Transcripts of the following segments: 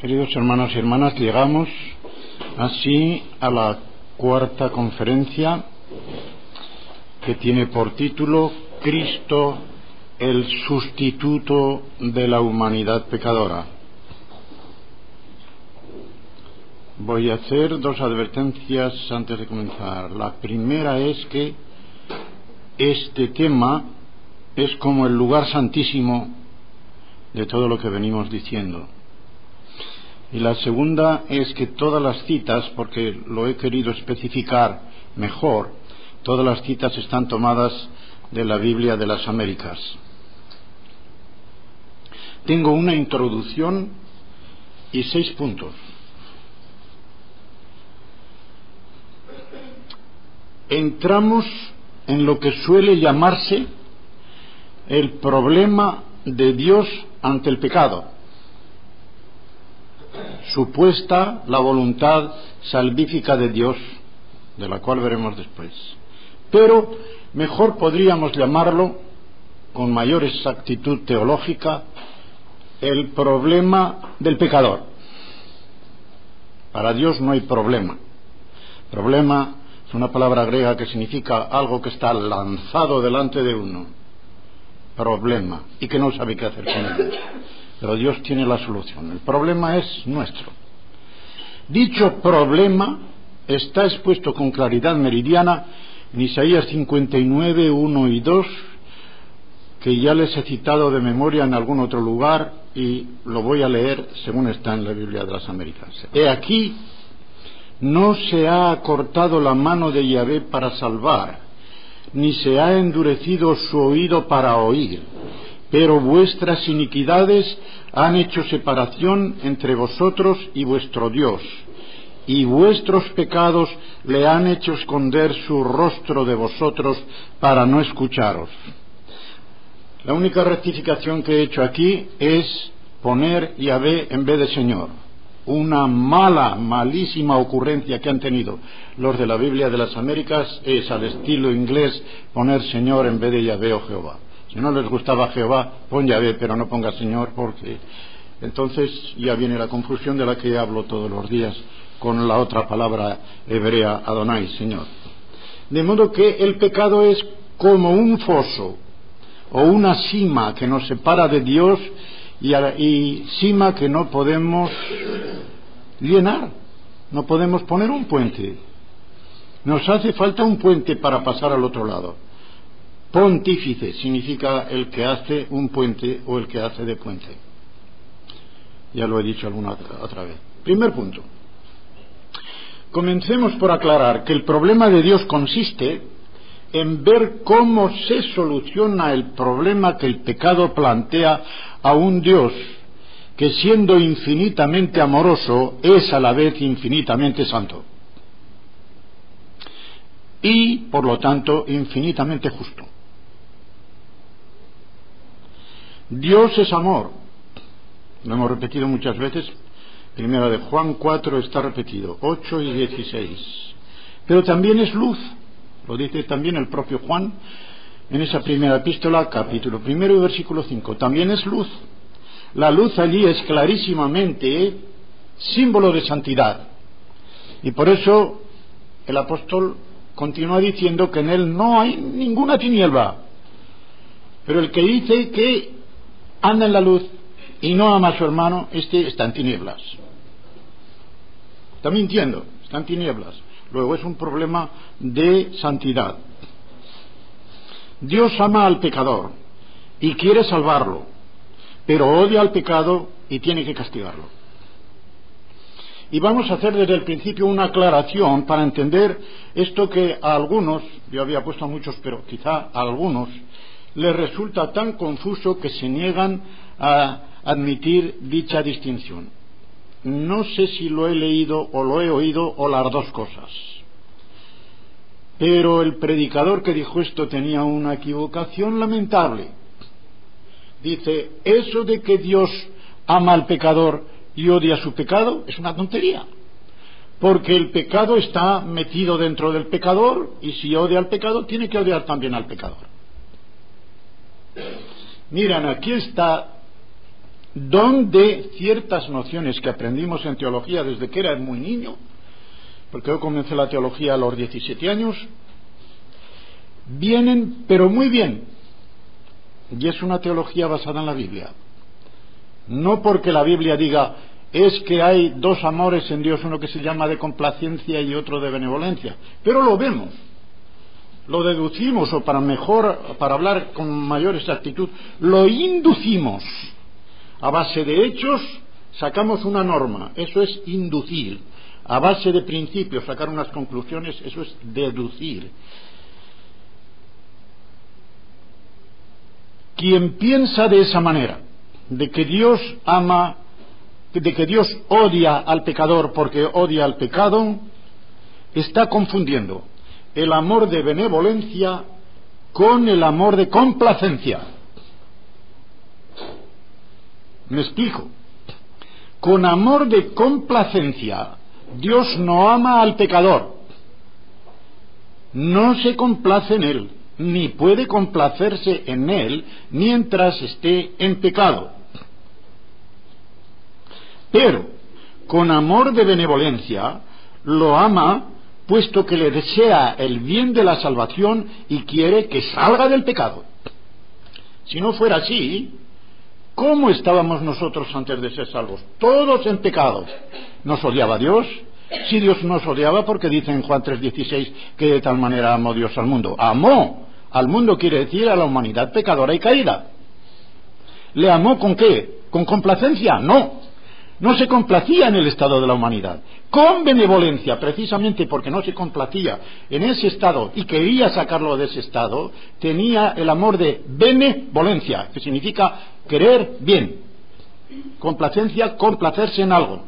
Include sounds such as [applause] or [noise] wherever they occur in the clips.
Queridos hermanos y hermanas, llegamos así a la cuarta conferencia que tiene por título Cristo, el sustituto de la humanidad pecadora. Voy a hacer dos advertencias antes de comenzar. La primera es que este tema es como el lugar santísimo de todo lo que venimos diciendo. Y la segunda es que todas las citas, porque lo he querido especificar mejor, todas las citas están tomadas de la Biblia de las Américas. Tengo una introducción y seis puntos. Entramos en lo que suele llamarse el problema de Dios ante el pecado supuesta la voluntad salvífica de Dios, de la cual veremos después. Pero mejor podríamos llamarlo, con mayor exactitud teológica, el problema del pecador. Para Dios no hay problema. Problema es una palabra griega que significa algo que está lanzado delante de uno. Problema. Y que no sabe qué hacer con él pero Dios tiene la solución. El problema es nuestro. Dicho problema está expuesto con claridad meridiana en Isaías 59, 1 y 2, que ya les he citado de memoria en algún otro lugar y lo voy a leer según está en la Biblia de las Américas. He aquí, no se ha cortado la mano de Yahvé para salvar, ni se ha endurecido su oído para oír pero vuestras iniquidades han hecho separación entre vosotros y vuestro Dios, y vuestros pecados le han hecho esconder su rostro de vosotros para no escucharos. La única rectificación que he hecho aquí es poner Yahvé en vez de Señor. Una mala, malísima ocurrencia que han tenido los de la Biblia de las Américas es al estilo inglés poner Señor en vez de Yahvé o Jehová. Si no les gustaba Jehová, pon Yahvé, pero no ponga Señor, porque entonces ya viene la confusión de la que hablo todos los días con la otra palabra hebrea, Adonai, Señor. De modo que el pecado es como un foso o una cima que nos separa de Dios y, y cima que no podemos llenar, no podemos poner un puente. Nos hace falta un puente para pasar al otro lado. Pontífice significa el que hace un puente o el que hace de puente. Ya lo he dicho alguna otra vez. Primer punto. Comencemos por aclarar que el problema de Dios consiste en ver cómo se soluciona el problema que el pecado plantea a un Dios que siendo infinitamente amoroso es a la vez infinitamente santo y por lo tanto infinitamente justo. Dios es amor. Lo hemos repetido muchas veces. Primera de Juan 4 está repetido, 8 y 16. Pero también es luz. Lo dice también el propio Juan en esa primera epístola, capítulo primero y versículo 5. También es luz. La luz allí es clarísimamente símbolo de santidad. Y por eso el apóstol continúa diciendo que en él no hay ninguna tiniebla. Pero el que dice que anda en la luz y no ama a su hermano, este está en tinieblas. Está mintiendo, está en tinieblas. Luego es un problema de santidad. Dios ama al pecador y quiere salvarlo, pero odia al pecado y tiene que castigarlo. Y vamos a hacer desde el principio una aclaración para entender esto que a algunos, yo había puesto a muchos, pero quizá a algunos, les resulta tan confuso que se niegan a admitir dicha distinción. No sé si lo he leído o lo he oído o las dos cosas. Pero el predicador que dijo esto tenía una equivocación lamentable. Dice, eso de que Dios ama al pecador y odia su pecado es una tontería. Porque el pecado está metido dentro del pecador y si odia al pecado tiene que odiar también al pecador. Miren, aquí está donde ciertas nociones que aprendimos en teología desde que era muy niño, porque yo comencé la teología a los 17 años, vienen, pero muy bien, y es una teología basada en la Biblia. No porque la Biblia diga es que hay dos amores en Dios, uno que se llama de complacencia y otro de benevolencia, pero lo vemos, lo deducimos o para mejor, para hablar con mayor exactitud, lo inducimos. A base de hechos sacamos una norma, eso es inducir. A base de principios sacar unas conclusiones, eso es deducir. Quien piensa de esa manera, de que Dios ama, de que Dios odia al pecador porque odia al pecado, está confundiendo el amor de benevolencia con el amor de complacencia. Me explico. Con amor de complacencia, Dios no ama al pecador. No se complace en él ni puede complacerse en él mientras esté en pecado. Pero, con amor de benevolencia, lo ama puesto que le desea el bien de la salvación y quiere que salga del pecado. Si no fuera así, ¿cómo estábamos nosotros antes de ser salvos? Todos en pecado. ¿Nos odiaba Dios? Si Dios nos odiaba, porque dice en Juan 3:16 que de tal manera amó Dios al mundo. Amó al mundo quiere decir a la humanidad pecadora y caída. ¿Le amó con qué? ¿Con complacencia? No. No se complacía en el estado de la humanidad. Con benevolencia, precisamente porque no se complacía en ese estado y quería sacarlo de ese estado, tenía el amor de benevolencia, que significa querer bien. Complacencia, complacerse en algo.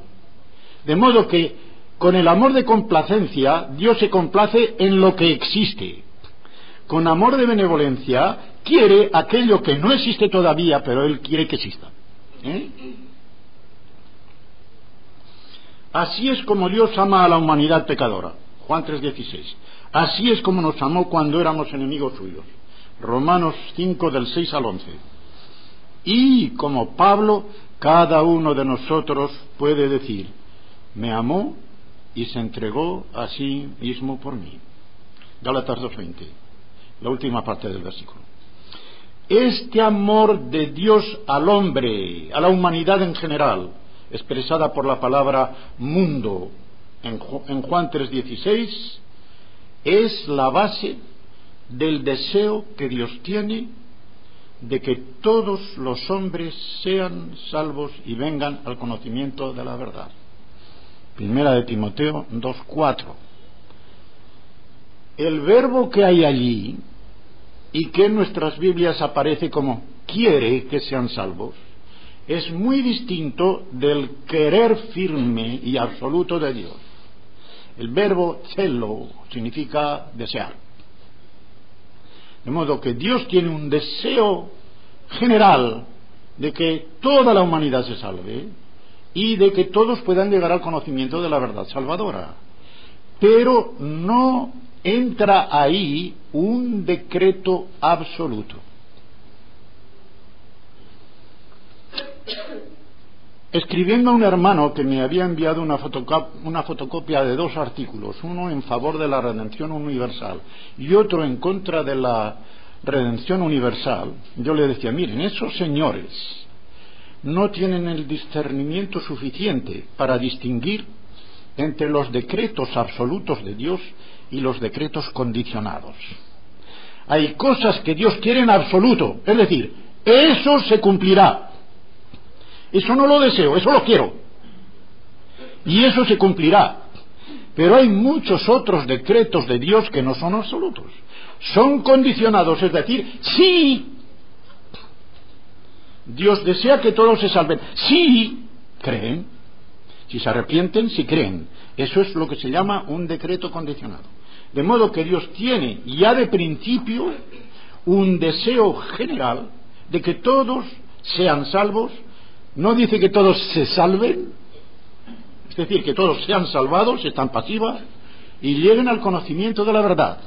De modo que con el amor de complacencia, Dios se complace en lo que existe con amor de benevolencia, quiere aquello que no existe todavía, pero Él quiere que exista. ¿eh? Así es como Dios ama a la humanidad pecadora. Juan 3:16. Así es como nos amó cuando éramos enemigos suyos. Romanos 5 del 6 al 11. Y como Pablo, cada uno de nosotros puede decir, me amó y se entregó a sí mismo por mí. Gálatas 2:20 la última parte del versículo. Este amor de Dios al hombre, a la humanidad en general, expresada por la palabra mundo en, Juan 3:16, es la base del deseo que Dios tiene de que todos los hombres sean salvos y vengan al conocimiento de la verdad. Primera de Timoteo 2.4. El verbo que hay allí y que en nuestras Biblias aparece como quiere que sean salvos, es muy distinto del querer firme y absoluto de Dios. El verbo celo significa desear. De modo que Dios tiene un deseo general de que toda la humanidad se salve y de que todos puedan llegar al conocimiento de la verdad salvadora. Pero no entra ahí un decreto absoluto. Escribiendo a un hermano que me había enviado una, fotocopia de dos artículos, uno en favor de la redención universal y otro en contra de la redención universal, yo le decía, miren, esos señores no tienen el discernimiento suficiente para distinguir entre los decretos absolutos de Dios y los decretos condicionados. Hay cosas que Dios quiere en absoluto, es decir, eso se cumplirá. Eso no lo deseo, eso lo quiero. Y eso se cumplirá. Pero hay muchos otros decretos de Dios que no son absolutos. Son condicionados, es decir, sí. Dios desea que todos se salven. Sí, creen. Si se arrepienten, si creen. Eso es lo que se llama un decreto condicionado. De modo que Dios tiene ya de principio un deseo general de que todos sean salvos. No dice que todos se salven, es decir, que todos sean salvados, están pasivas y lleguen al conocimiento de la verdad.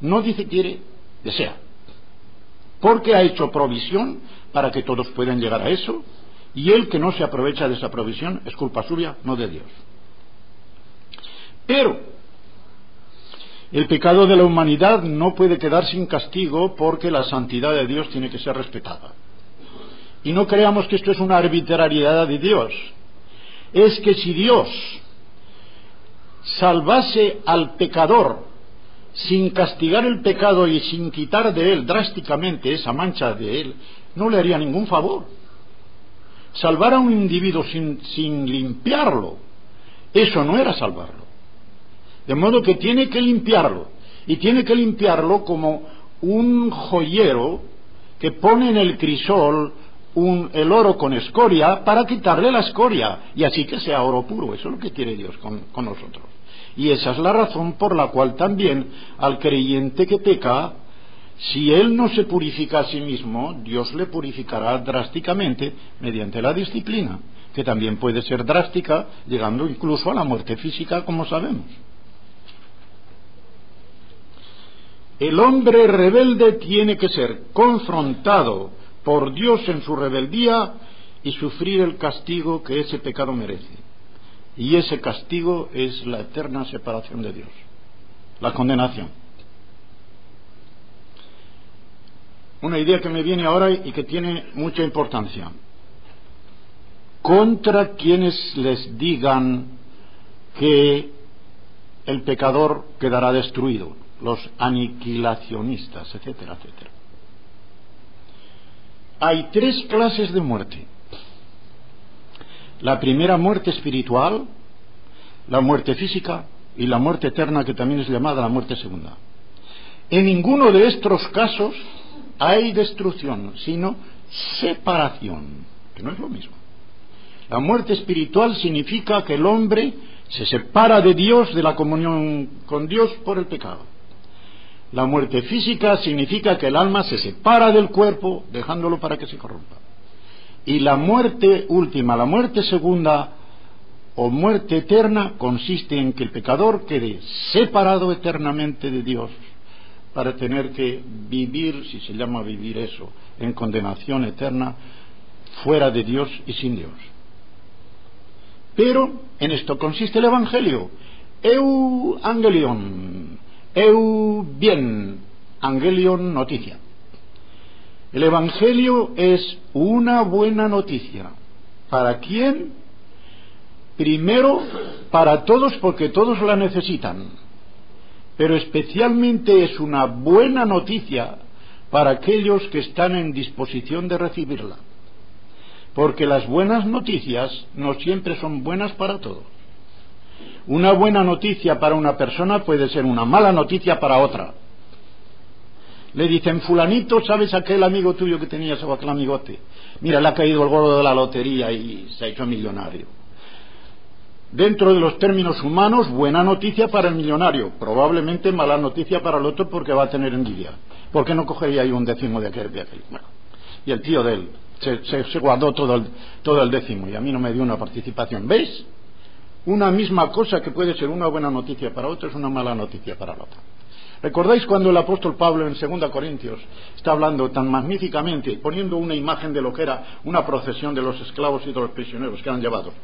No dice quiere, desea. Porque ha hecho provisión para que todos puedan llegar a eso Y el que no se aprovecha de esa provisión es culpa suya, no de Dios. Pero el pecado de la humanidad no puede quedar sin castigo porque la santidad de Dios tiene que ser respetada. Y no creamos que esto es una arbitrariedad de Dios. Es que si Dios salvase al pecador sin castigar el pecado y sin quitar de él drásticamente esa mancha de él, no le haría ningún favor. Salvar a un individuo sin, sin limpiarlo, eso no era salvarlo. De modo que tiene que limpiarlo. Y tiene que limpiarlo como un joyero que pone en el crisol el oro con escoria para quitarle la escoria y así que sea oro puro. Eso es lo que quiere Dios con, con nosotros. Y esa es la razón por la cual también al creyente que peca, si él no se purifica a sí mismo, Dios le purificará drásticamente mediante la disciplina, que también puede ser drástica, llegando incluso a la muerte física, como sabemos. El hombre rebelde tiene que ser confrontado por Dios en su rebeldía y sufrir el castigo que ese pecado merece. Y ese castigo es la eterna separación de Dios, la condenación. Una idea que me viene ahora y que tiene mucha importancia. Contra quienes les digan que el pecador quedará destruido, los aniquilacionistas, etcétera, etcétera. Hay tres clases de muerte. La primera muerte espiritual, la muerte física y la muerte eterna que también es llamada la muerte segunda. En ninguno de estos casos hay destrucción, sino separación, que no es lo mismo. La muerte espiritual significa que el hombre se separa de Dios, de la comunión con Dios por el pecado. La muerte física significa que el alma se separa del cuerpo dejándolo para que se corrompa. Y la muerte última, la muerte segunda o muerte eterna consiste en que el pecador quede separado eternamente de Dios para tener que vivir, si se llama vivir eso, en condenación eterna, fuera de Dios y sin Dios. Pero en esto consiste el Evangelio. Eu angelion, Eu bien, Angelion noticia. El Evangelio es una buena noticia. ¿Para quién? Primero, para todos porque todos la necesitan. Pero especialmente es una buena noticia para aquellos que están en disposición de recibirla. Porque las buenas noticias no siempre son buenas para todos. Una buena noticia para una persona puede ser una mala noticia para otra. Le dicen, fulanito, ¿sabes aquel amigo tuyo que tenías o aquel amigote? Mira, le ha caído el gordo de la lotería y se ha hecho millonario. Dentro de los términos humanos, buena noticia para el millonario, probablemente mala noticia para el otro porque va a tener envidia. ¿Por qué no cogería ahí un décimo de aquel? De aquel? y el tío de él se, guardó todo el, todo el décimo y a mí no me dio una participación. ¿Veis? Una misma cosa que puede ser una buena noticia para otro es una mala noticia para la otra. ¿Recordáis cuando el apóstol Pablo en 2 Corintios está hablando tan magníficamente, poniendo una imagen de lo que era una procesión de los esclavos y de los prisioneros que eran llevados?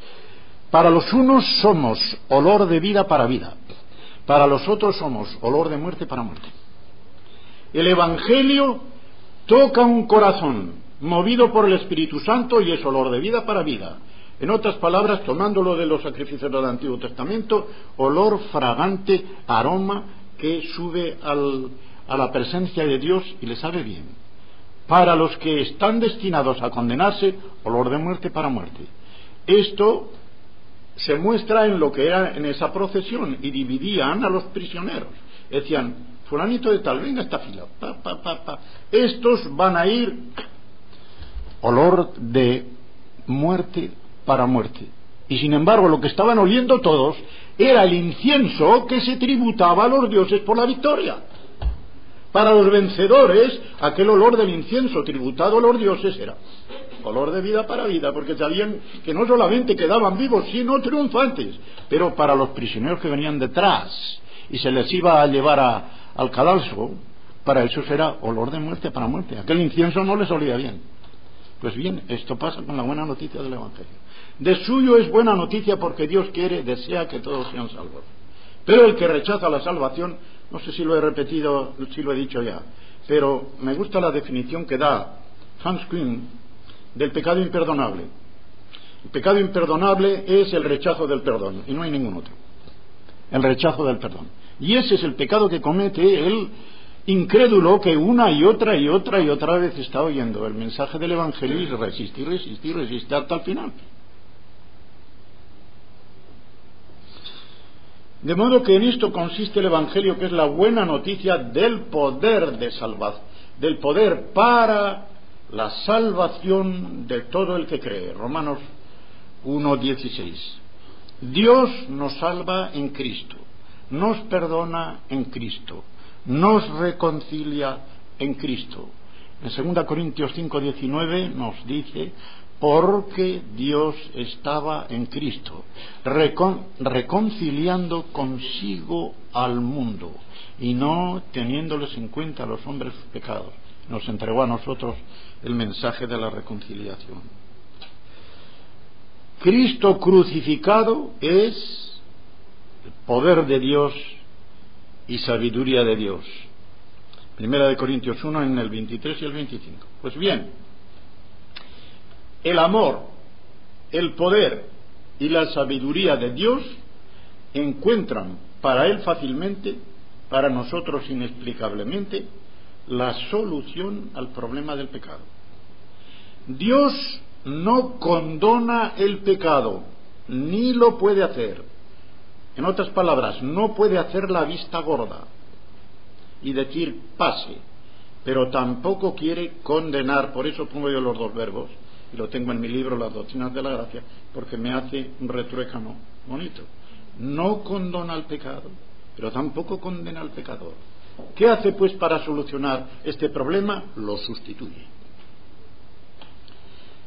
Para los unos somos olor de vida para vida, para los otros somos olor de muerte para muerte. El Evangelio toca un corazón movido por el Espíritu Santo y es olor de vida para vida. En otras palabras, tomándolo de los sacrificios del Antiguo Testamento, olor fragante, aroma que sube a la presencia de Dios y le sabe bien. Para los que están destinados a condenarse, olor de muerte para muerte. Esto se muestra en lo que era en esa procesión y dividían a los prisioneros. Decían, fulanito de tal, venga esta fila. Estos van a ir olor de muerte para muerte. Y sin embargo, lo que estaban oliendo todos era el incienso que se tributaba a los dioses por la victoria. Para los vencedores, aquel olor del incienso tributado a los dioses era olor de vida para vida, porque sabían que no solamente quedaban vivos, sino triunfantes. Pero para los prisioneros que venían detrás y se les iba a llevar al cadalso, para ellos era olor de muerte para muerte. Aquel incienso no les olía bien. Pues bien, esto pasa con la buena noticia del Evangelio. De suyo es buena noticia porque Dios quiere, desea que todos sean salvos. Pero el que rechaza la salvación, no sé si lo he repetido, si lo he dicho ya, pero me gusta la definición que da Hans Kuhn del pecado imperdonable. El pecado imperdonable es el rechazo del perdón y no hay ningún otro. El rechazo del perdón. Y ese es el pecado que comete el incrédulo que una y otra y otra y otra vez está oyendo el mensaje del Evangelio y resiste y resiste y resiste hasta el final. De modo que en esto consiste el Evangelio, que es la buena noticia del poder de salvación, del poder para la salvación de todo el que cree. Romanos 1.16. Dios nos salva en Cristo, nos perdona en Cristo, nos reconcilia en Cristo. En 2 Corintios 5.19 nos dice, porque Dios estaba en Cristo, reconciliando consigo al mundo y no teniéndoles en cuenta los hombres pecados. Nos entregó a nosotros el mensaje de la reconciliación. Cristo crucificado es el poder de Dios y sabiduría de Dios. Primera de Corintios 1 en el 23 y el 25. Pues bien, el amor, el poder y la sabiduría de Dios encuentran para Él fácilmente, para nosotros inexplicablemente, la solución al problema del pecado. Dios no condona el pecado, ni lo puede hacer. En otras palabras, no puede hacer la vista gorda y decir pase, pero tampoco quiere condenar, por eso pongo yo los dos verbos, y lo tengo en mi libro Las Doctrinas de la Gracia, porque me hace un retruécano bonito. No condona el pecado, pero tampoco condena al pecador. ¿Qué hace pues para solucionar este problema? Lo sustituye.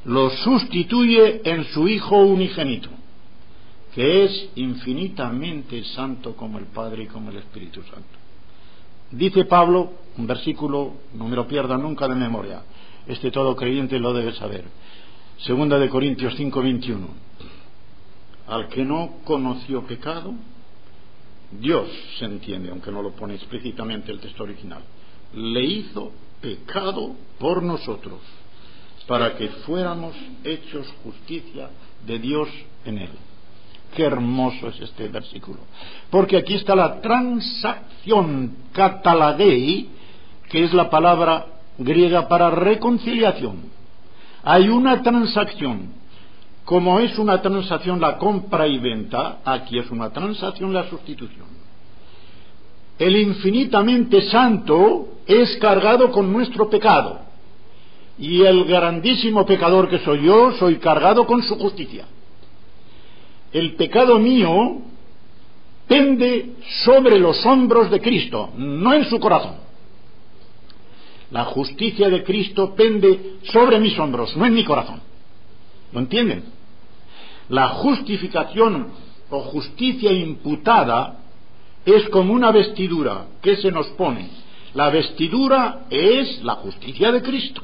Lo sustituye en su Hijo unigénito, que es infinitamente santo como el Padre y como el Espíritu Santo. Dice Pablo, un versículo, no me lo pierda nunca de memoria, este todo creyente lo debe saber. Segunda de Corintios 5, 21. Al que no conoció pecado, Dios se entiende, aunque no lo pone explícitamente el texto original, le hizo pecado por nosotros, para que fuéramos hechos justicia de Dios en él. Qué hermoso es este versículo. Porque aquí está la transacción catalagei, que es la palabra griega para reconciliación. Hay una transacción. Como es una transacción la compra y venta, aquí es una transacción la sustitución. El infinitamente santo es cargado con nuestro pecado. Y el grandísimo pecador que soy yo, soy cargado con su justicia. El pecado mío pende sobre los hombros de Cristo, no en su corazón. La justicia de Cristo pende sobre mis hombros, no en mi corazón. ¿Lo entienden? La justificación o justicia imputada es como una vestidura que se nos pone. La vestidura es la justicia de Cristo,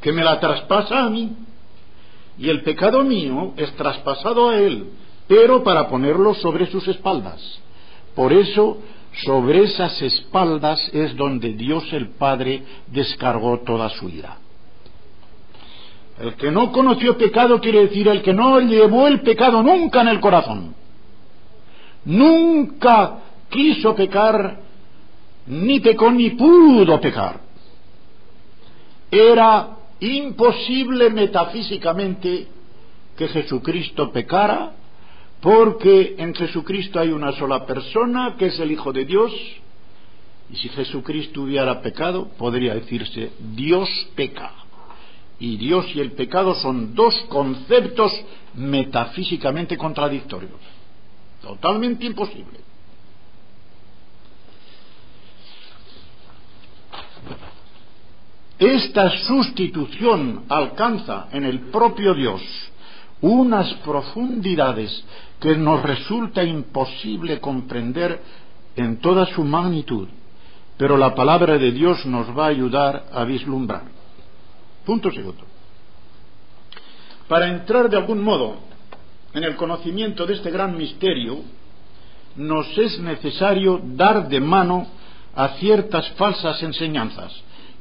que me la traspasa a mí. Y el pecado mío es traspasado a Él, pero para ponerlo sobre sus espaldas. Por eso sobre esas espaldas es donde Dios el Padre descargó toda su ira. El que no conoció pecado quiere decir el que no llevó el pecado nunca en el corazón. Nunca quiso pecar, ni pecó ni pudo pecar. Era imposible metafísicamente que Jesucristo pecara porque en Jesucristo hay una sola persona, que es el Hijo de Dios, y si Jesucristo hubiera pecado, podría decirse, Dios peca. Y Dios y el pecado son dos conceptos metafísicamente contradictorios. Totalmente imposible. Esta sustitución alcanza en el propio Dios unas profundidades que nos resulta imposible comprender en toda su magnitud, pero la palabra de Dios nos va a ayudar a vislumbrar. Punto segundo. Para entrar de algún modo en el conocimiento de este gran misterio, nos es necesario dar de mano a ciertas falsas enseñanzas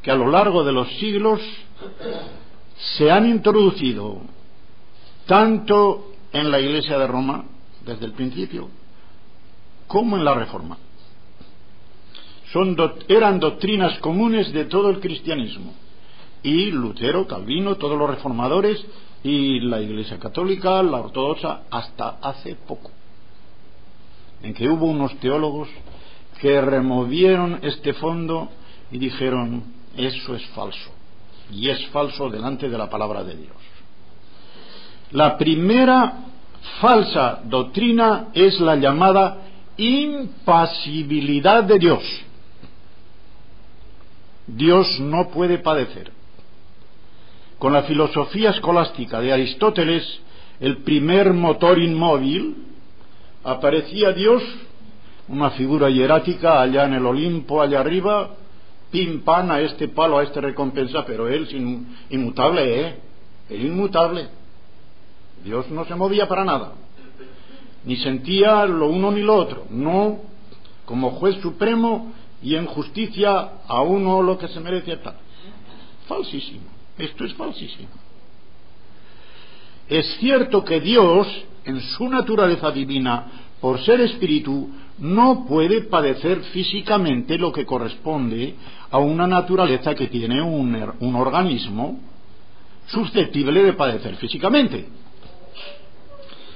que a lo largo de los siglos se han introducido tanto en la Iglesia de Roma desde el principio como en la Reforma. Son eran doctrinas comunes de todo el cristianismo y Lutero, Calvino, todos los reformadores y la Iglesia Católica, la Ortodoxa, hasta hace poco, en que hubo unos teólogos que removieron este fondo y dijeron, eso es falso, y es falso delante de la palabra de Dios. La primera falsa doctrina es la llamada impasibilidad de Dios. Dios no puede padecer. Con la filosofía escolástica de Aristóteles, el primer motor inmóvil, aparecía Dios, una figura hierática allá en el Olimpo, allá arriba, pim pam a este palo, a este recompensa, pero él sin, inmutable, ¿eh? Él inmutable. Dios no se movía para nada, ni sentía lo uno ni lo otro, no como juez supremo y en justicia a uno lo que se merece tal. Falsísimo. Esto es falsísimo. Es cierto que Dios, en su naturaleza divina, por ser espíritu, no puede padecer físicamente lo que corresponde a una naturaleza que tiene un, un organismo susceptible de padecer físicamente.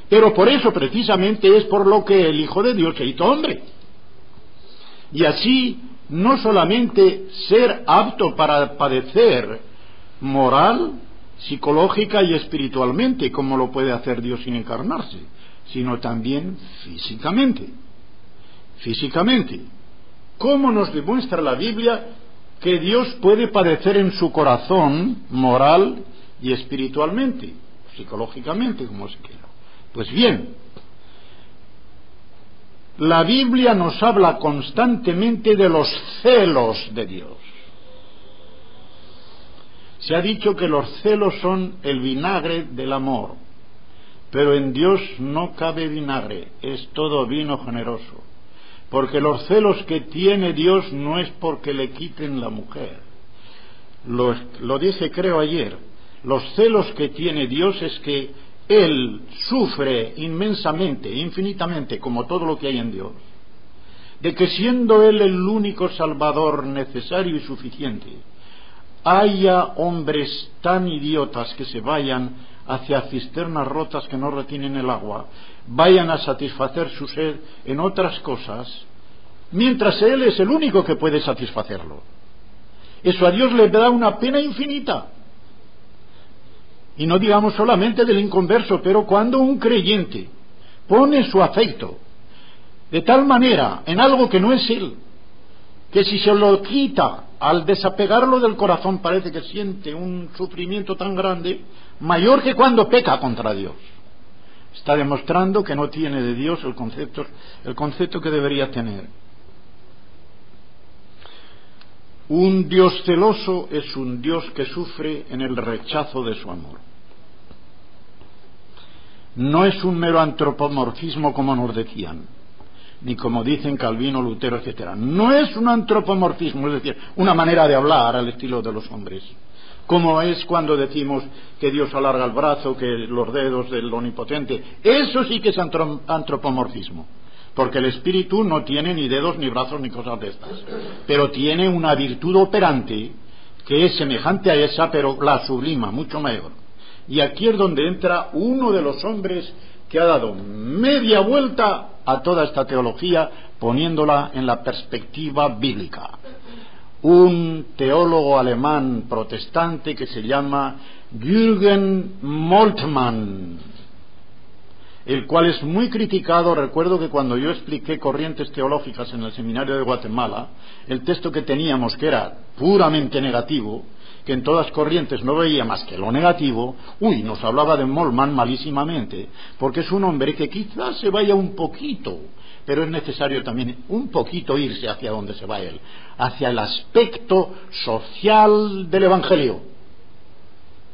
Pero por eso precisamente es por lo que el Hijo de Dios se hizo hombre. Y así no solamente ser apto para padecer moral, psicológica y espiritualmente, como lo puede hacer Dios sin encarnarse, sino también físicamente. Físicamente. ¿Cómo nos demuestra la Biblia que Dios puede padecer en su corazón moral y espiritualmente, psicológicamente, como se quiera? Pues bien, la Biblia nos habla constantemente de los celos de Dios. Se ha dicho que los celos son el vinagre del amor, pero en Dios no cabe vinagre, es todo vino generoso, porque los celos que tiene Dios no es porque le quiten la mujer. Lo, lo dice creo ayer, los celos que tiene Dios es que Él sufre inmensamente, infinitamente, como todo lo que hay en Dios, de que siendo Él el único Salvador necesario y suficiente, haya hombres tan idiotas que se vayan hacia cisternas rotas que no retienen el agua, vayan a satisfacer su sed en otras cosas, mientras Él es el único que puede satisfacerlo. Eso a Dios le da una pena infinita. Y no digamos solamente del inconverso, pero cuando un creyente pone su afecto de tal manera en algo que no es Él, que si se lo quita al desapegarlo del corazón parece que siente un sufrimiento tan grande, mayor que cuando peca contra Dios. Está demostrando que no tiene de Dios el concepto, el concepto que debería tener. Un Dios celoso es un Dios que sufre en el rechazo de su amor. No es un mero antropomorfismo como nos decían ni como dicen Calvino, Lutero, etcétera. No es un antropomorfismo, es decir, una manera de hablar al estilo de los hombres. Como es cuando decimos que Dios alarga el brazo, que los dedos del omnipotente. Eso sí que es antropomorfismo. Porque el espíritu no tiene ni dedos, ni brazos, ni cosas de estas. Pero tiene una virtud operante que es semejante a esa, pero la sublima, mucho mayor. Y aquí es donde entra uno de los hombres que ha dado media vuelta a toda esta teología poniéndola en la perspectiva bíblica. Un teólogo alemán protestante que se llama Jürgen Moltmann, el cual es muy criticado. Recuerdo que cuando yo expliqué corrientes teológicas en el seminario de Guatemala, el texto que teníamos, que era puramente negativo, que en todas corrientes no veía más que lo negativo, uy, nos hablaba de Molman malísimamente, porque es un hombre que quizás se vaya un poquito, pero es necesario también un poquito irse hacia donde se va él, hacia el aspecto social del Evangelio.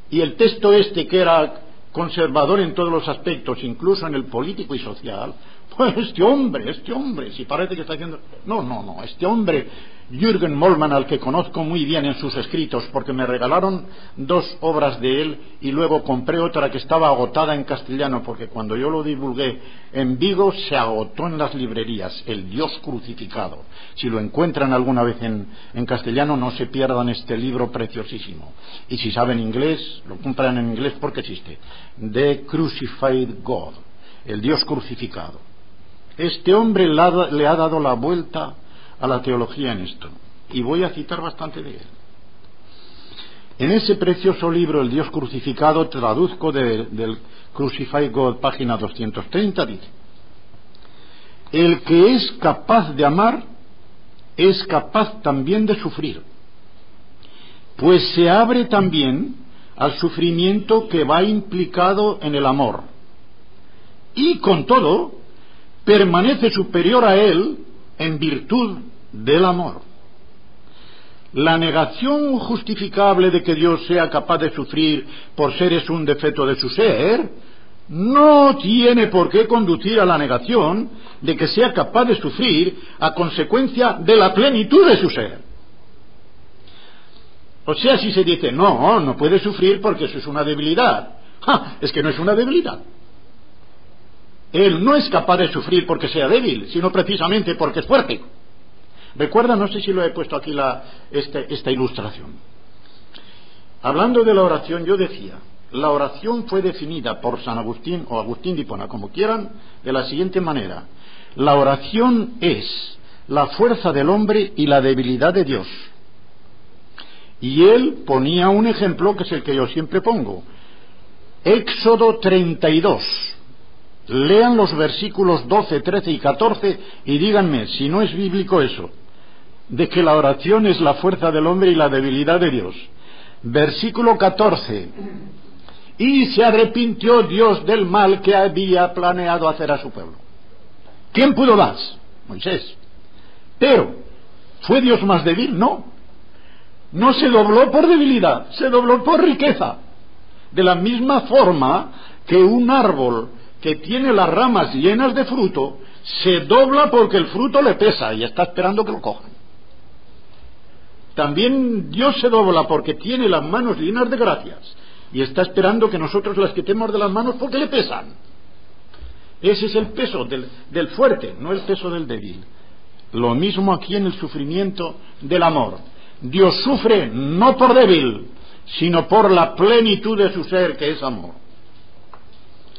Y el texto este que era conservador en todos los aspectos, incluso en el político y social, [laughs] este hombre, este hombre, si parece que está haciendo... No, no, no, este hombre Jürgen Mollmann, al que conozco muy bien en sus escritos, porque me regalaron dos obras de él y luego compré otra que estaba agotada en castellano, porque cuando yo lo divulgué en Vigo se agotó en las librerías, El Dios crucificado. Si lo encuentran alguna vez en, en castellano, no se pierdan este libro preciosísimo. Y si saben inglés, lo compran en inglés porque existe. The Crucified God, el Dios crucificado. Este hombre le ha dado la vuelta a la teología en esto. Y voy a citar bastante de él. En ese precioso libro, El Dios crucificado, traduzco del Crucified God, página 230, dice, el que es capaz de amar es capaz también de sufrir, pues se abre también al sufrimiento que va implicado en el amor. Y con todo, permanece superior a él en virtud del amor. La negación justificable de que Dios sea capaz de sufrir por ser es un defecto de su ser, no tiene por qué conducir a la negación de que sea capaz de sufrir a consecuencia de la plenitud de su ser. O sea, si se dice, no, no puede sufrir porque eso es una debilidad. Es que no es una debilidad. Él no es capaz de sufrir porque sea débil, sino precisamente porque es fuerte. Recuerda, no sé si lo he puesto aquí este, esta ilustración. Hablando de la oración, yo decía, la oración fue definida por San Agustín o Agustín de Hipona, como quieran, de la siguiente manera. La oración es la fuerza del hombre y la debilidad de Dios. Y él ponía un ejemplo que es el que yo siempre pongo. Éxodo 32 Lean los versículos 12, 13 y 14 y díganme si no es bíblico eso, de que la oración es la fuerza del hombre y la debilidad de Dios. Versículo 14. Y se arrepintió Dios del mal que había planeado hacer a su pueblo. ¿Quién pudo más? Moisés. Pero, ¿fue Dios más débil? No. No se dobló por debilidad, se dobló por riqueza. De la misma forma que un árbol que tiene las ramas llenas de fruto, se dobla porque el fruto le pesa y está esperando que lo cojan. También Dios se dobla porque tiene las manos llenas de gracias y está esperando que nosotros las quitemos de las manos porque le pesan. Ese es el peso del, del fuerte, no el peso del débil. Lo mismo aquí en el sufrimiento del amor. Dios sufre no por débil, sino por la plenitud de su ser que es amor.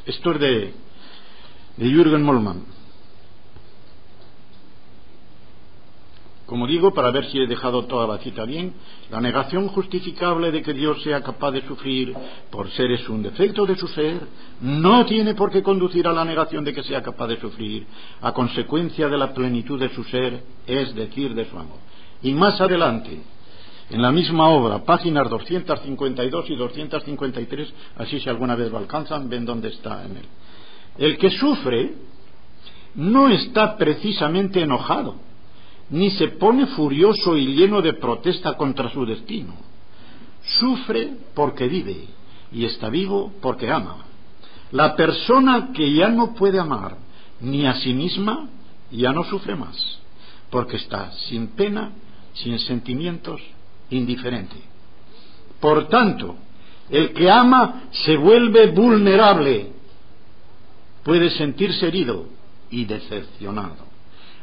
Esto es de, de Jürgen Mollmann. Como digo, para ver si he dejado toda la cita bien, la negación justificable de que Dios sea capaz de sufrir por ser es un defecto de su ser, no tiene por qué conducir a la negación de que sea capaz de sufrir a consecuencia de la plenitud de su ser, es decir, de su amor. Y más adelante, en la misma obra, páginas 252 y 253, así si alguna vez lo alcanzan, ven dónde está en él. El que sufre no está precisamente enojado, ni se pone furioso y lleno de protesta contra su destino. Sufre porque vive y está vivo porque ama. La persona que ya no puede amar ni a sí misma ya no sufre más, porque está sin pena, sin sentimientos, indiferente. Por tanto, el que ama se vuelve vulnerable, puede sentirse herido y decepcionado.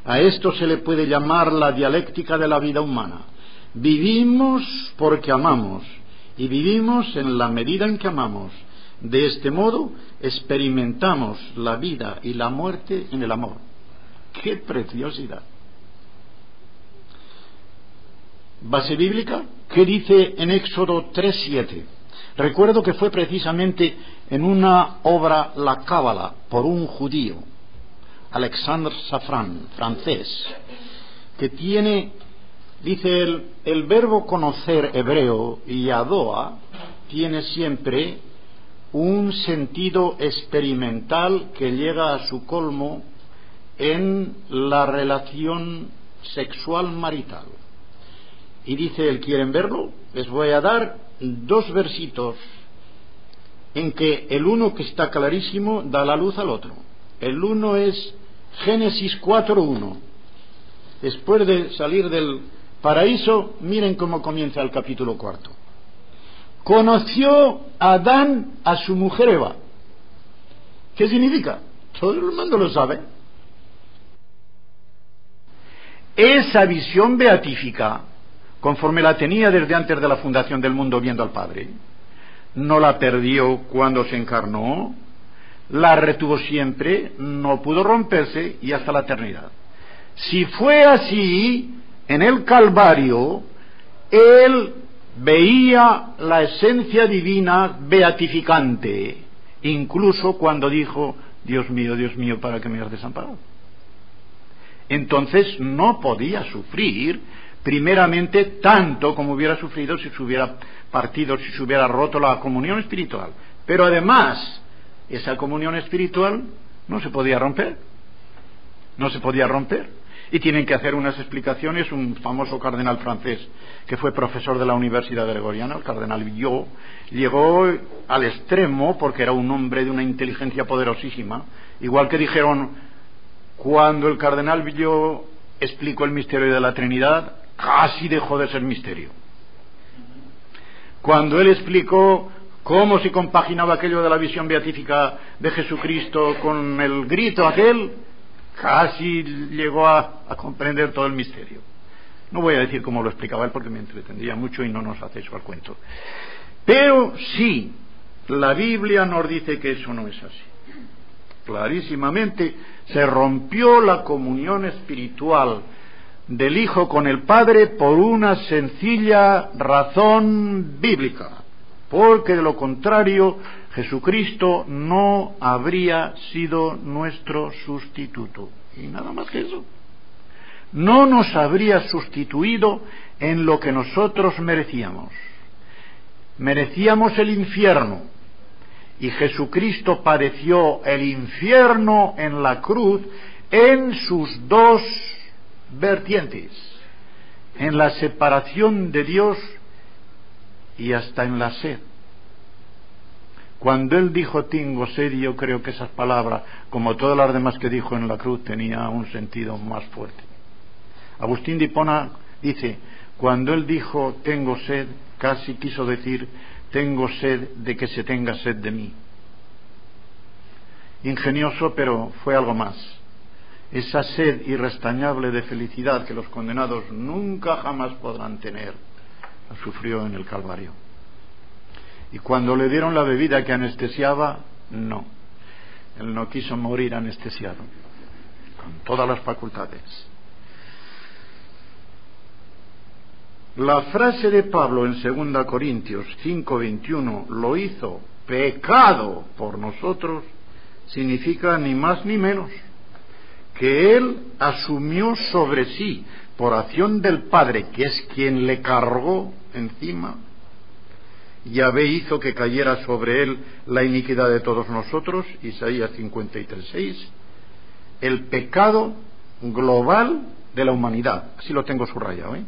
A esto se le puede llamar la dialéctica de la vida humana. Vivimos porque amamos y vivimos en la medida en que amamos. De este modo experimentamos la vida y la muerte en el amor. ¡Qué preciosidad! Base bíblica ¿Qué dice en Éxodo 3.7. Recuerdo que fue precisamente en una obra La Cábala por un judío, Alexandre Safran, francés, que tiene, dice él, el verbo conocer hebreo y adoa tiene siempre un sentido experimental que llega a su colmo en la relación sexual marital. Y dice él, ¿quieren verlo? Les voy a dar dos versitos en que el uno que está clarísimo da la luz al otro. El uno es Génesis 4.1. Después de salir del paraíso, miren cómo comienza el capítulo cuarto. Conoció Adán a su mujer Eva. ¿Qué significa? Todo el mundo lo sabe. Esa visión beatífica, conforme la tenía desde antes de la fundación del mundo viendo al Padre, no la perdió cuando se encarnó, la retuvo siempre, no pudo romperse y hasta la eternidad. Si fue así, en el Calvario, él veía la esencia divina beatificante, incluso cuando dijo, Dios mío, Dios mío, ¿para qué me has desamparado? Entonces no podía sufrir primeramente tanto como hubiera sufrido si se hubiera partido, si se hubiera roto la comunión espiritual. Pero además, esa comunión espiritual no se podía romper. No se podía romper. Y tienen que hacer unas explicaciones un famoso cardenal francés que fue profesor de la Universidad Gregoriana, el cardenal Villot, llegó al extremo porque era un hombre de una inteligencia poderosísima, igual que dijeron cuando el cardenal Villot explicó el misterio de la Trinidad, casi dejó de ser misterio. Cuando él explicó cómo se compaginaba aquello de la visión beatífica de Jesucristo con el grito aquel, casi llegó a, comprender todo el misterio. No voy a decir cómo lo explicaba él porque me entretendría mucho y no nos hace eso al cuento. Pero sí, la Biblia nos dice que eso no es así. Clarísimamente se rompió la comunión espiritual del Hijo con el Padre por una sencilla razón bíblica, porque de lo contrario Jesucristo no habría sido nuestro sustituto. Y nada más que eso. No nos habría sustituido en lo que nosotros merecíamos. Merecíamos el infierno. Y Jesucristo padeció el infierno en la cruz en sus dos vertientes, en la separación de Dios y hasta en la sed. Cuando él dijo tengo sed, yo creo que esas palabras, como todas las demás que dijo en la cruz, tenía un sentido más fuerte. Agustín de Hipona dice, cuando él dijo tengo sed, casi quiso decir tengo sed de que se tenga sed de mí. Ingenioso, pero fue algo más esa sed irrestañable de felicidad que los condenados nunca jamás podrán tener, la sufrió en el Calvario. Y cuando le dieron la bebida que anestesiaba, no. Él no quiso morir anestesiado, con todas las facultades. La frase de Pablo en 2 Corintios 5:21, lo hizo pecado por nosotros, significa ni más ni menos que él asumió sobre sí por acción del Padre, que es quien le cargó encima, Yahvé hizo que cayera sobre él la iniquidad de todos nosotros, Isaías 53.6, el pecado global de la humanidad, así lo tengo subrayado, ¿eh?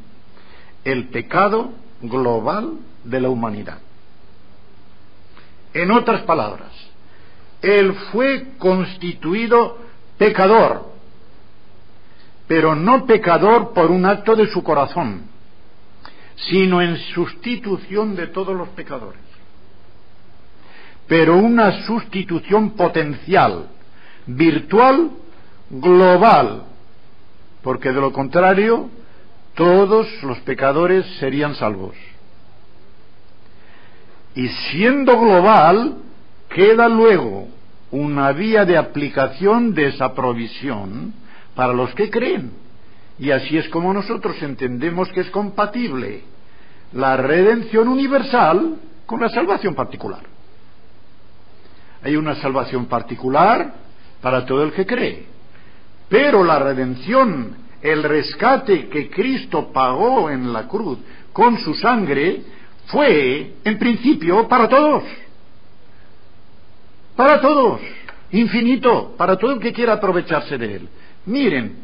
el pecado global de la humanidad. En otras palabras, él fue constituido pecador pero no pecador por un acto de su corazón, sino en sustitución de todos los pecadores. Pero una sustitución potencial, virtual, global, porque de lo contrario todos los pecadores serían salvos. Y siendo global, queda luego una vía de aplicación de esa provisión para los que creen. Y así es como nosotros entendemos que es compatible la redención universal con la salvación particular. Hay una salvación particular para todo el que cree, pero la redención, el rescate que Cristo pagó en la cruz con su sangre, fue, en principio, para todos. Para todos. Infinito, para todo el que quiera aprovecharse de él. Miren,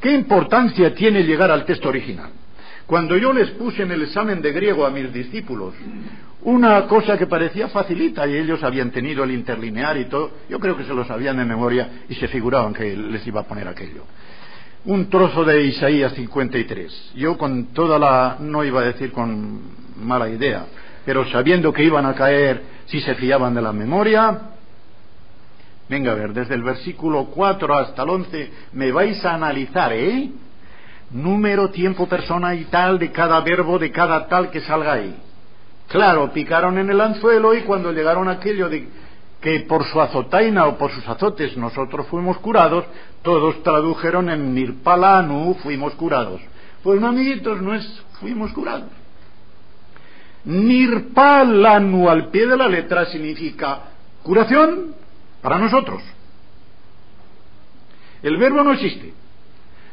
¿qué importancia tiene llegar al texto original? Cuando yo les puse en el examen de griego a mis discípulos una cosa que parecía facilita y ellos habían tenido el interlinear y todo, yo creo que se lo sabían de memoria y se figuraban que les iba a poner aquello. Un trozo de Isaías 53. Yo con toda la, no iba a decir con mala idea, pero sabiendo que iban a caer si se fiaban de la memoria, venga a ver, desde el versículo 4 hasta el 11 me vais a analizar, ¿eh? número, tiempo, persona y tal de cada verbo, de cada tal que salga ahí. Claro, picaron en el anzuelo y cuando llegaron aquello de que por su azotaina o por sus azotes nosotros fuimos curados, todos tradujeron en Nirpalanu fuimos curados. Pues no, amiguitos, no es fuimos curados. Nirpalanu al pie de la letra significa curación para nosotros. El verbo no existe,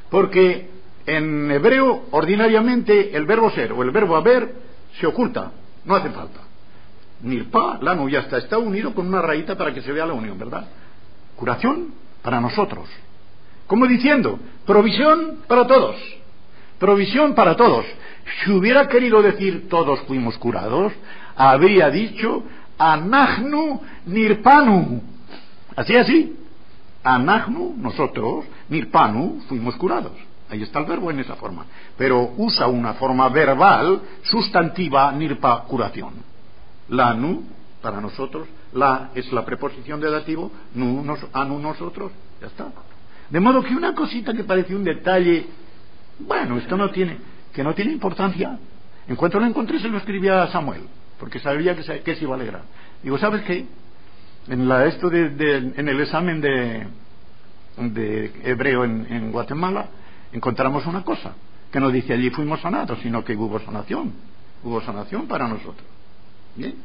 porque en hebreo, ordinariamente, el verbo ser o el verbo haber se oculta, no hace falta. Nirpa, lanu, ya está, está unido con una rayita para que se vea la unión, ¿verdad? Curación para nosotros. Como diciendo, provisión para todos. Provisión para todos. Si hubiera querido decir todos fuimos curados, habría dicho anagnu nirpanu. Así, así. Anagnu, nosotros, nirpanu, fuimos curados. Ahí está el verbo en esa forma. Pero usa una forma verbal sustantiva nirpa curación. La nu, para nosotros, la es la preposición de dativo, nu, nos, anu nosotros, ya está. De modo que una cosita que parece un detalle, bueno, esto no tiene, que no tiene importancia. En cuanto lo encontré se lo escribía a Samuel, porque sabía que, que se iba a alegrar. Digo, ¿sabes qué? En, la, esto de, en el examen de, de hebreo en Guatemala, encontramos una cosa, que no dice allí fuimos sanados, sino que hubo sanación, hubo sanación para nosotros. ¿Bien?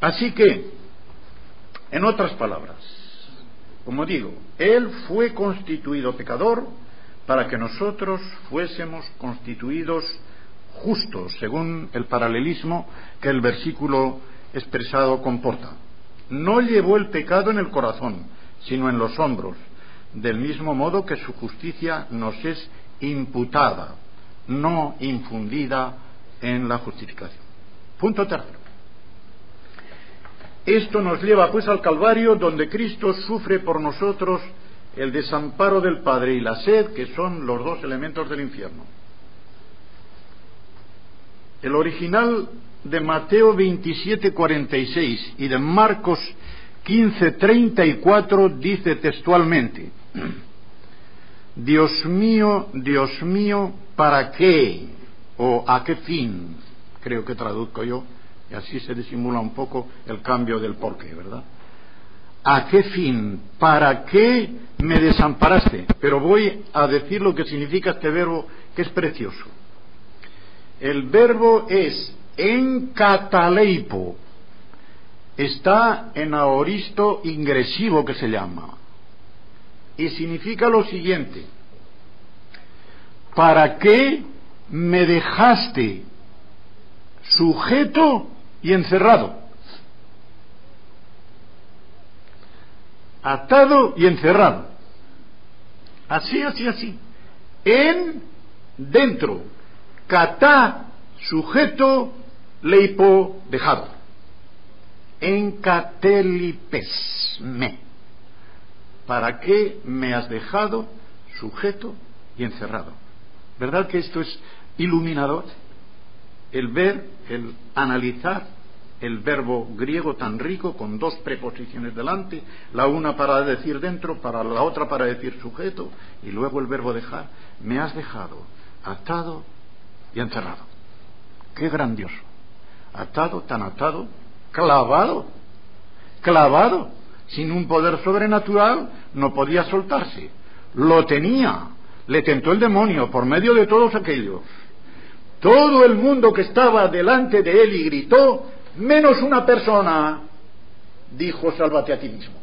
Así que, en otras palabras, como digo, Él fue constituido pecador para que nosotros fuésemos constituidos justos, según el paralelismo que el versículo expresado comporta. No llevó el pecado en el corazón, sino en los hombros, del mismo modo que su justicia nos es imputada, no infundida en la justificación. Punto tercero. Esto nos lleva pues al Calvario, donde Cristo sufre por nosotros el desamparo del Padre y la sed, que son los dos elementos del infierno. El original de Mateo 27:46 y de Marcos 15:34 dice textualmente, Dios mío, Dios mío, ¿para qué? o ¿a qué fin? Creo que traduzco yo, y así se disimula un poco el cambio del porqué, ¿verdad? ¿A qué fin? ¿Para qué me desamparaste? Pero voy a decir lo que significa este verbo, que es precioso. El verbo es encataleipo, está en aoristo ingresivo que se llama. Y significa lo siguiente. ¿Para qué me dejaste sujeto y encerrado? Atado y encerrado. Así, así, así. En, dentro. Catá, sujeto, leipo, dejado me ¿Para qué me has dejado sujeto y encerrado? ¿Verdad que esto es iluminador? El ver, el analizar el verbo griego tan rico con dos preposiciones delante, la una para decir dentro, para la otra para decir sujeto, y luego el verbo dejar, me has dejado atado y encerrado. Qué grandioso. Atado, tan atado, clavado, clavado, sin un poder sobrenatural, no podía soltarse. Lo tenía, le tentó el demonio por medio de todos aquellos. Todo el mundo que estaba delante de él y gritó, menos una persona, dijo, sálvate a ti mismo.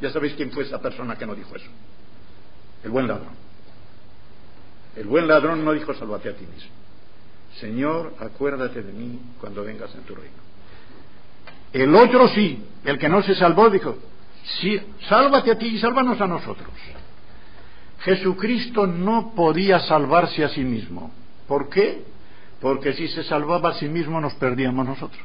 Ya sabéis quién fue esa persona que no dijo eso. El buen ladrón. El buen ladrón no dijo, sálvate a ti mismo. Señor, acuérdate de mí cuando vengas en tu reino. El otro sí, el que no se salvó dijo, sí, sálvate a ti y sálvanos a nosotros. Jesucristo no podía salvarse a sí mismo. ¿Por qué? Porque si se salvaba a sí mismo nos perdíamos nosotros.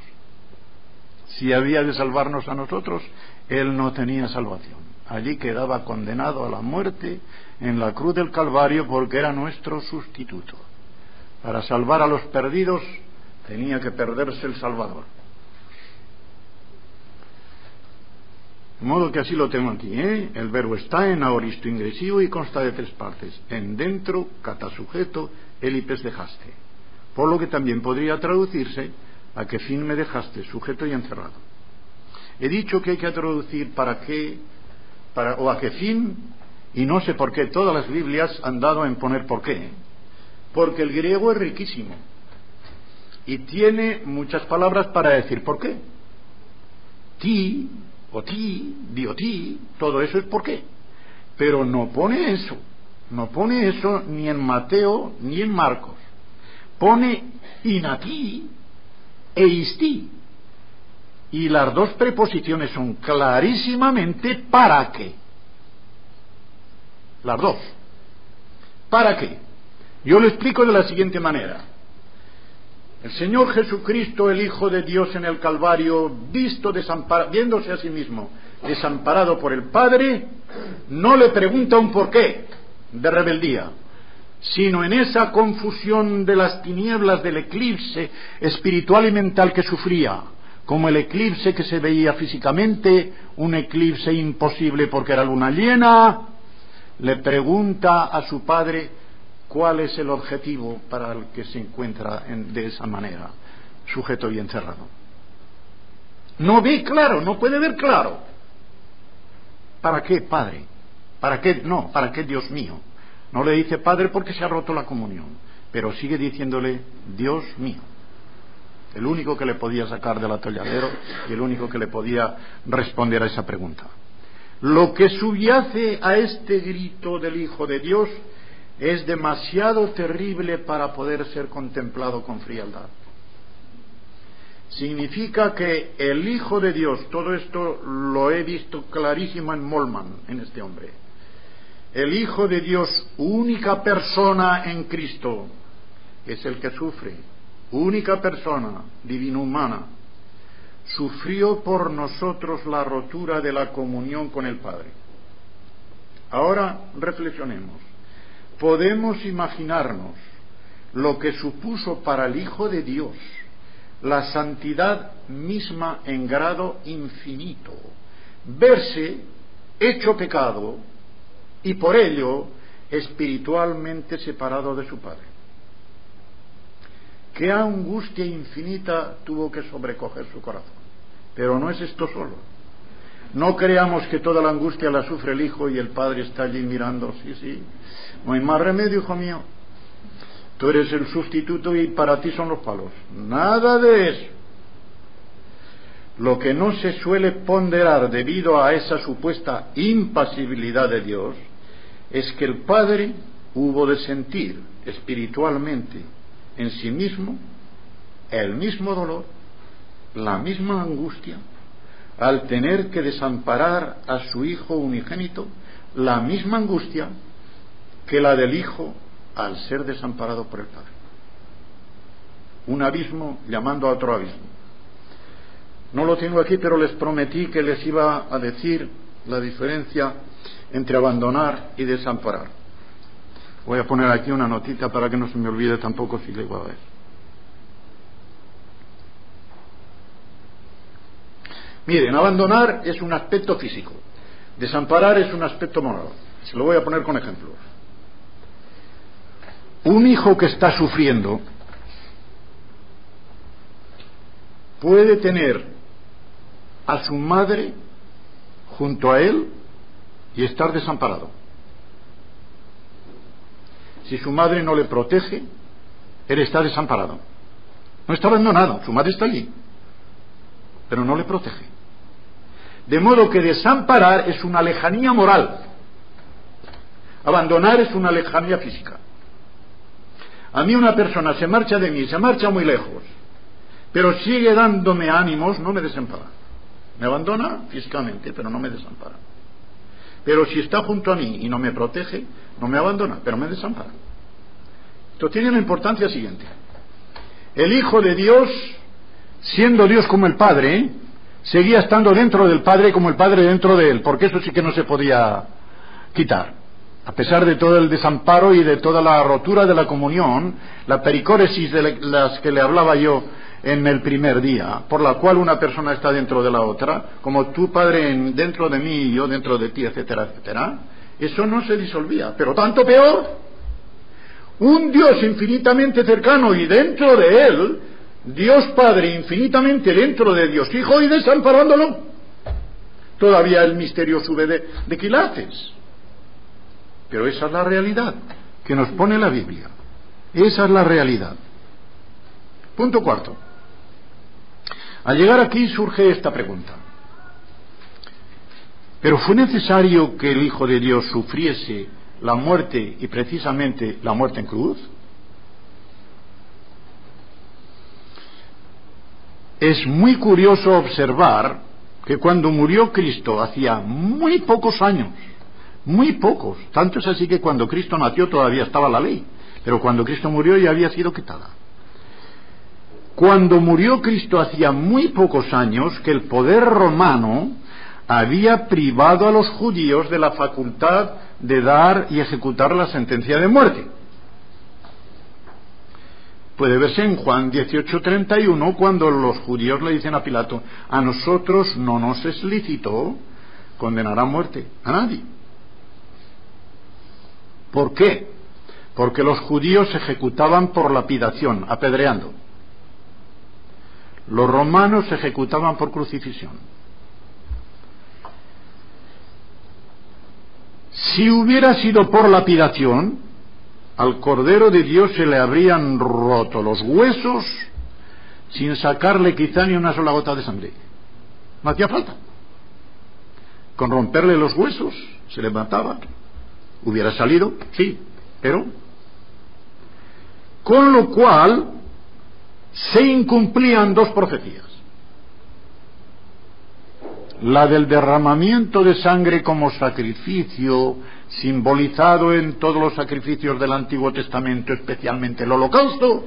Si había de salvarnos a nosotros, Él no tenía salvación. Allí quedaba condenado a la muerte en la cruz del Calvario porque era nuestro sustituto. Para salvar a los perdidos tenía que perderse el Salvador. De modo que así lo tengo aquí. ¿eh? El verbo está en aoristo ingresivo y consta de tres partes. En dentro, catasujeto, elipes dejaste. Por lo que también podría traducirse a qué fin me dejaste, sujeto y encerrado. He dicho que hay que traducir para qué, para, o a qué fin, y no sé por qué todas las Biblias han dado en poner por qué. Porque el griego es riquísimo y tiene muchas palabras para decir por qué. Ti o ti, ti, todo eso es por qué. Pero no pone eso, no pone eso ni en Mateo ni en Marcos. Pone inati e isti. Y las dos preposiciones son clarísimamente para qué. Las dos. ¿Para qué? Yo lo explico de la siguiente manera. El Señor Jesucristo, el Hijo de Dios en el Calvario, visto viéndose a sí mismo desamparado por el Padre, no le pregunta un porqué de rebeldía, sino en esa confusión de las tinieblas del eclipse espiritual y mental que sufría, como el eclipse que se veía físicamente, un eclipse imposible porque era luna llena, le pregunta a su Padre, ¿Cuál es el objetivo para el que se encuentra de esa manera, sujeto y encerrado? No ve claro, no puede ver claro. ¿Para qué, Padre? ¿Para qué? No, ¿para qué, Dios mío? No le dice Padre porque se ha roto la comunión, pero sigue diciéndole Dios mío. El único que le podía sacar del atolladero y el único que le podía responder a esa pregunta. Lo que subyace a este grito del Hijo de Dios es demasiado terrible para poder ser contemplado con frialdad. Significa que el Hijo de Dios, todo esto lo he visto clarísimo en Molman, en este hombre, el Hijo de Dios, única persona en Cristo, es el que sufre, única persona, divino humana, sufrió por nosotros la rotura de la comunión con el Padre. Ahora reflexionemos podemos imaginarnos lo que supuso para el Hijo de Dios la santidad misma en grado infinito, verse hecho pecado y por ello espiritualmente separado de su Padre. Qué angustia infinita tuvo que sobrecoger su corazón. Pero no es esto solo. No creamos que toda la angustia la sufre el Hijo y el Padre está allí mirando, sí, sí, no hay más remedio, hijo mío. Tú eres el sustituto y para ti son los palos. Nada de eso. Lo que no se suele ponderar debido a esa supuesta impasibilidad de Dios es que el Padre hubo de sentir espiritualmente en sí mismo el mismo dolor, la misma angustia, al tener que desamparar a su Hijo unigénito, la misma angustia que la del Hijo al ser desamparado por el Padre. Un abismo llamando a otro abismo. No lo tengo aquí, pero les prometí que les iba a decir la diferencia entre abandonar y desamparar. Voy a poner aquí una notita para que no se me olvide tampoco si le voy a ver. Miren, abandonar es un aspecto físico, desamparar es un aspecto moral. Se lo voy a poner con ejemplos. Un hijo que está sufriendo puede tener a su madre junto a él y estar desamparado. Si su madre no le protege, él está desamparado. No está abandonado, su madre está allí, pero no le protege. De modo que desamparar es una lejanía moral, abandonar es una lejanía física. A mí una persona se marcha de mí, se marcha muy lejos, pero sigue dándome ánimos, no me desampara. Me abandona físicamente, pero no me desampara. Pero si está junto a mí y no me protege, no me abandona, pero me desampara. Esto tiene la importancia siguiente. El Hijo de Dios, siendo Dios como el Padre, seguía estando dentro del Padre como el Padre dentro de él, porque eso sí que no se podía quitar. A pesar de todo el desamparo y de toda la rotura de la comunión, la pericóresis de las que le hablaba yo en el primer día, por la cual una persona está dentro de la otra, como tu Padre dentro de mí y yo dentro de ti, etcétera, etcétera, eso no se disolvía. Pero tanto peor, un Dios infinitamente cercano y dentro de él, Dios Padre infinitamente dentro de Dios Hijo y desamparándolo. Todavía el misterio sube de, de quilates. Pero esa es la realidad que nos pone la Biblia. Esa es la realidad. Punto cuarto. Al llegar aquí surge esta pregunta. ¿Pero fue necesario que el Hijo de Dios sufriese la muerte y precisamente la muerte en cruz? Es muy curioso observar que cuando murió Cristo hacía muy pocos años, muy pocos, tanto es así que cuando Cristo nació todavía estaba la ley, pero cuando Cristo murió ya había sido quitada. Cuando murió Cristo hacía muy pocos años que el poder romano había privado a los judíos de la facultad de dar y ejecutar la sentencia de muerte. Puede verse en Juan 18:31 cuando los judíos le dicen a Pilato, a nosotros no nos es lícito condenar a muerte a nadie. ¿Por qué? Porque los judíos ejecutaban por lapidación, apedreando. Los romanos ejecutaban por crucifixión. Si hubiera sido por lapidación, al Cordero de Dios se le habrían roto los huesos sin sacarle quizá ni una sola gota de sangre. No hacía falta. Con romperle los huesos se le mataba. Hubiera salido, sí, pero... Con lo cual se incumplían dos profecías. La del derramamiento de sangre como sacrificio, simbolizado en todos los sacrificios del Antiguo Testamento, especialmente el holocausto,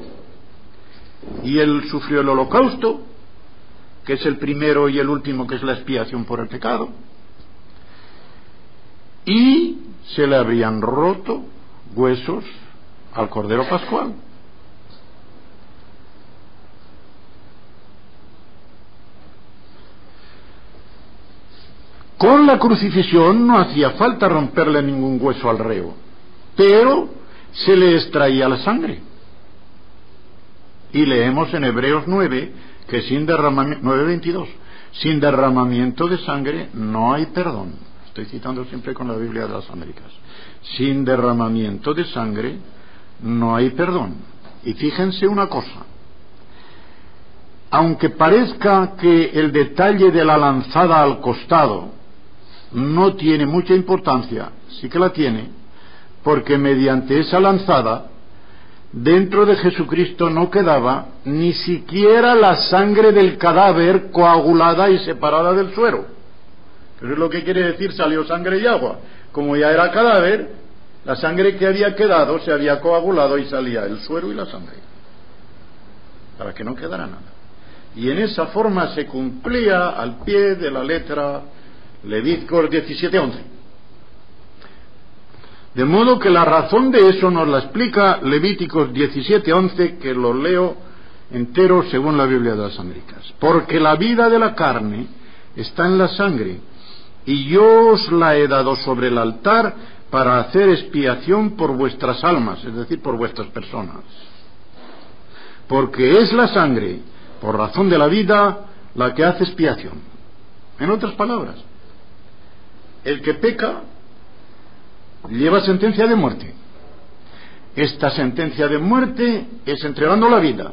y él sufrió el holocausto, que es el primero y el último, que es la expiación por el pecado, y se le habrían roto huesos al Cordero Pascual. Con la crucifixión no hacía falta romperle ningún hueso al reo, pero se le extraía la sangre. Y leemos en Hebreos 9 que sin derramamiento, 9.22, sin derramamiento de sangre no hay perdón. Estoy citando siempre con la Biblia de las Américas. Sin derramamiento de sangre no hay perdón. Y fíjense una cosa. Aunque parezca que el detalle de la lanzada al costado no tiene mucha importancia, sí que la tiene, porque mediante esa lanzada, dentro de Jesucristo no quedaba ni siquiera la sangre del cadáver coagulada y separada del suero. Eso es lo que quiere decir salió sangre y agua. Como ya era cadáver, la sangre que había quedado se había coagulado y salía el suero y la sangre. Para que no quedara nada. Y en esa forma se cumplía al pie de la letra Levíticos 17:11. De modo que la razón de eso nos la explica Levíticos 17:11, que lo leo entero según la Biblia de las Américas. Porque la vida de la carne está en la sangre, y yo os la he dado sobre el altar para hacer expiación por vuestras almas, es decir, por vuestras personas. Porque es la sangre, por razón de la vida, la que hace expiación. En otras palabras, el que peca lleva sentencia de muerte. Esta sentencia de muerte es entregando la vida.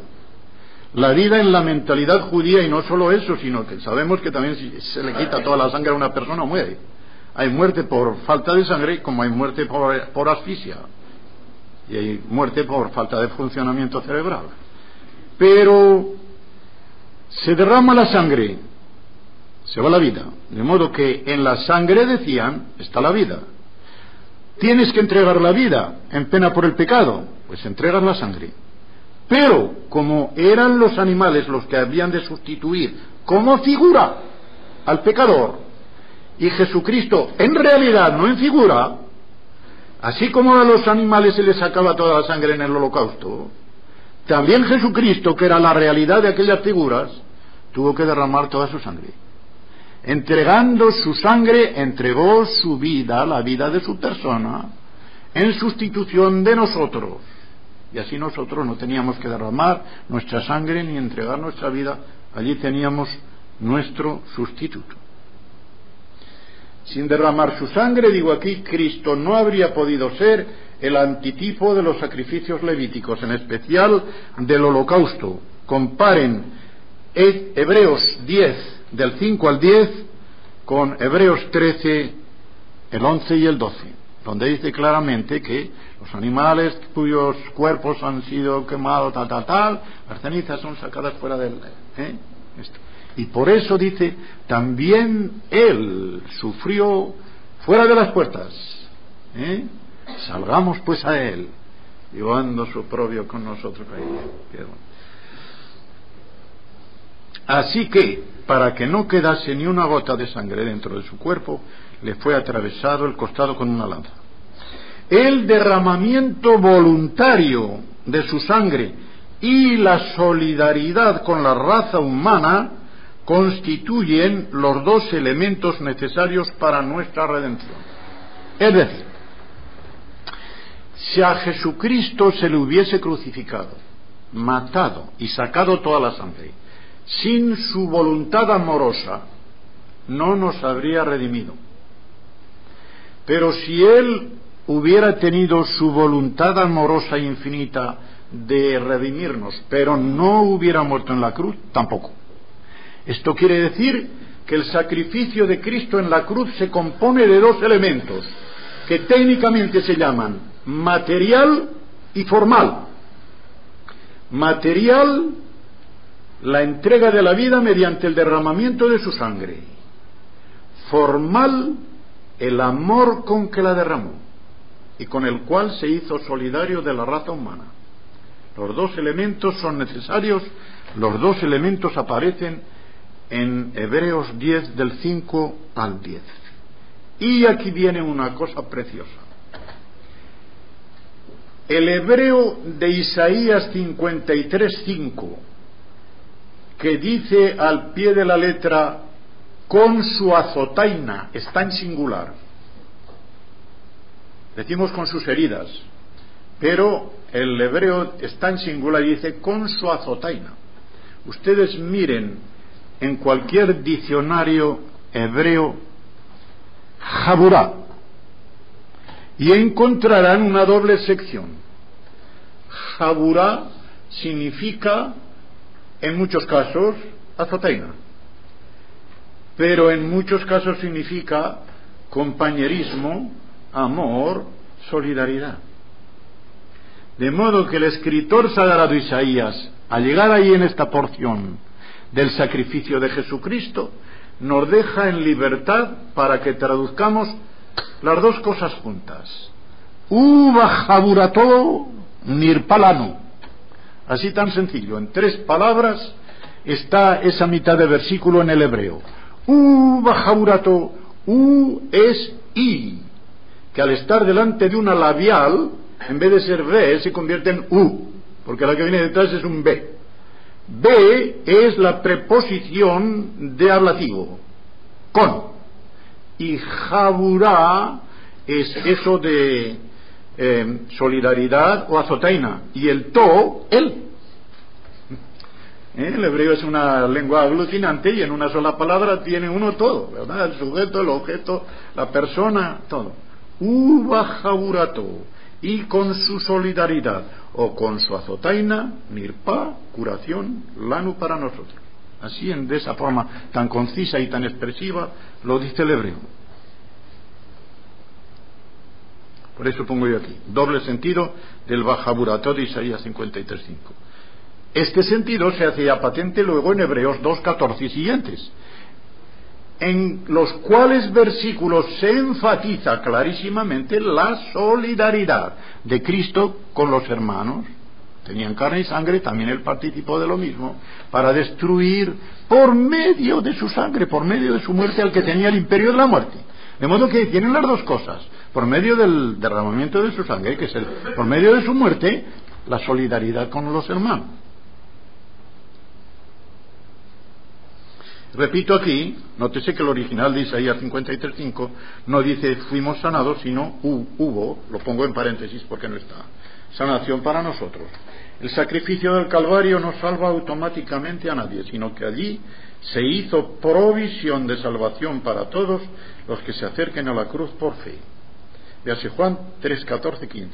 La vida en la mentalidad judía y no solo eso, sino que sabemos que también si se le quita toda la sangre a una persona muere. Hay muerte por falta de sangre como hay muerte por, por asfixia y hay muerte por falta de funcionamiento cerebral. Pero se derrama la sangre se va la vida. De modo que en la sangre, decían, está la vida. Tienes que entregar la vida en pena por el pecado, pues entregas la sangre. Pero, como eran los animales los que habían de sustituir como figura al pecador, y Jesucristo en realidad no en figura, así como a los animales se les sacaba toda la sangre en el holocausto, también Jesucristo, que era la realidad de aquellas figuras, tuvo que derramar toda su sangre. Entregando su sangre, entregó su vida, la vida de su persona, en sustitución de nosotros. Y así nosotros no teníamos que derramar nuestra sangre ni entregar nuestra vida. Allí teníamos nuestro sustituto. Sin derramar su sangre, digo aquí, Cristo no habría podido ser el antitipo de los sacrificios levíticos, en especial del holocausto. Comparen Hebreos 10, del 5 al 10, con Hebreos 13, el 11 y el 12, donde dice claramente que los animales cuyos cuerpos han sido quemados, tal, tal, tal, las cenizas son sacadas fuera del... ¿eh? Y por eso dice, también Él sufrió fuera de las puertas. ¿eh? Salgamos pues a Él, llevando su propio con nosotros. Así que, para que no quedase ni una gota de sangre dentro de su cuerpo, le fue atravesado el costado con una lanza. El derramamiento voluntario de su sangre y la solidaridad con la raza humana constituyen los dos elementos necesarios para nuestra redención. Es decir, si a Jesucristo se le hubiese crucificado, matado y sacado toda la sangre, sin su voluntad amorosa, no nos habría redimido. Pero si Él hubiera tenido su voluntad amorosa e infinita de redimirnos, pero no hubiera muerto en la cruz, tampoco. Esto quiere decir que el sacrificio de Cristo en la cruz se compone de dos elementos que técnicamente se llaman material y formal. Material, la entrega de la vida mediante el derramamiento de su sangre. Formal, el amor con que la derramó y con el cual se hizo solidario de la raza humana. Los dos elementos son necesarios, los dos elementos aparecen en Hebreos 10 del 5 al 10. Y aquí viene una cosa preciosa. El hebreo de Isaías 53.5, que dice al pie de la letra con su azotaina, está en singular. Decimos con sus heridas, pero el hebreo está en singular y dice con su azotaina. Ustedes miren en cualquier diccionario hebreo Jaburá y encontrarán una doble sección. Jaburá significa, en muchos casos, azotaina, pero en muchos casos significa compañerismo, amor, solidaridad. De modo que el escritor sagrado Isaías, al llegar ahí en esta porción, del sacrificio de Jesucristo, nos deja en libertad para que traduzcamos las dos cosas juntas. Uva jaburato nirpalano. Así tan sencillo, en tres palabras está esa mitad de versículo en el hebreo. Uva jaburato, u es i, que al estar delante de una labial, en vez de ser b, se convierte en u, porque la que viene detrás es un b. B es la preposición de ablativo, con. Y jaburá es eso de eh, solidaridad o azotaina. Y el to, él. ¿Eh? El hebreo es una lengua aglutinante y en una sola palabra tiene uno todo, ¿verdad? El sujeto, el objeto, la persona, todo. Uba jaburato. Y con su solidaridad o con su azotaina, nirpa, curación, lanu para nosotros. Así, en, de esa forma tan concisa y tan expresiva, lo dice el hebreo. Por eso pongo yo aquí, doble sentido del Bajaburato de Isaías 53.5. Este sentido se hacía patente luego en Hebreos 2.14 y siguientes. En los cuales versículos se enfatiza clarísimamente la solidaridad de Cristo con los hermanos. Tenían carne y sangre, también él participó de lo mismo, para destruir por medio de su sangre, por medio de su muerte al que tenía el imperio de la muerte. De modo que tienen las dos cosas, por medio del derramamiento de su sangre, que es el, por medio de su muerte, la solidaridad con los hermanos. Repito aquí, nótese que el original de Isaías 53.5 no dice fuimos sanados, sino hubo, lo pongo en paréntesis porque no está, sanación para nosotros. El sacrificio del Calvario no salva automáticamente a nadie, sino que allí se hizo provisión de salvación para todos los que se acerquen a la cruz por fe. Véase Juan 3, 14, 15.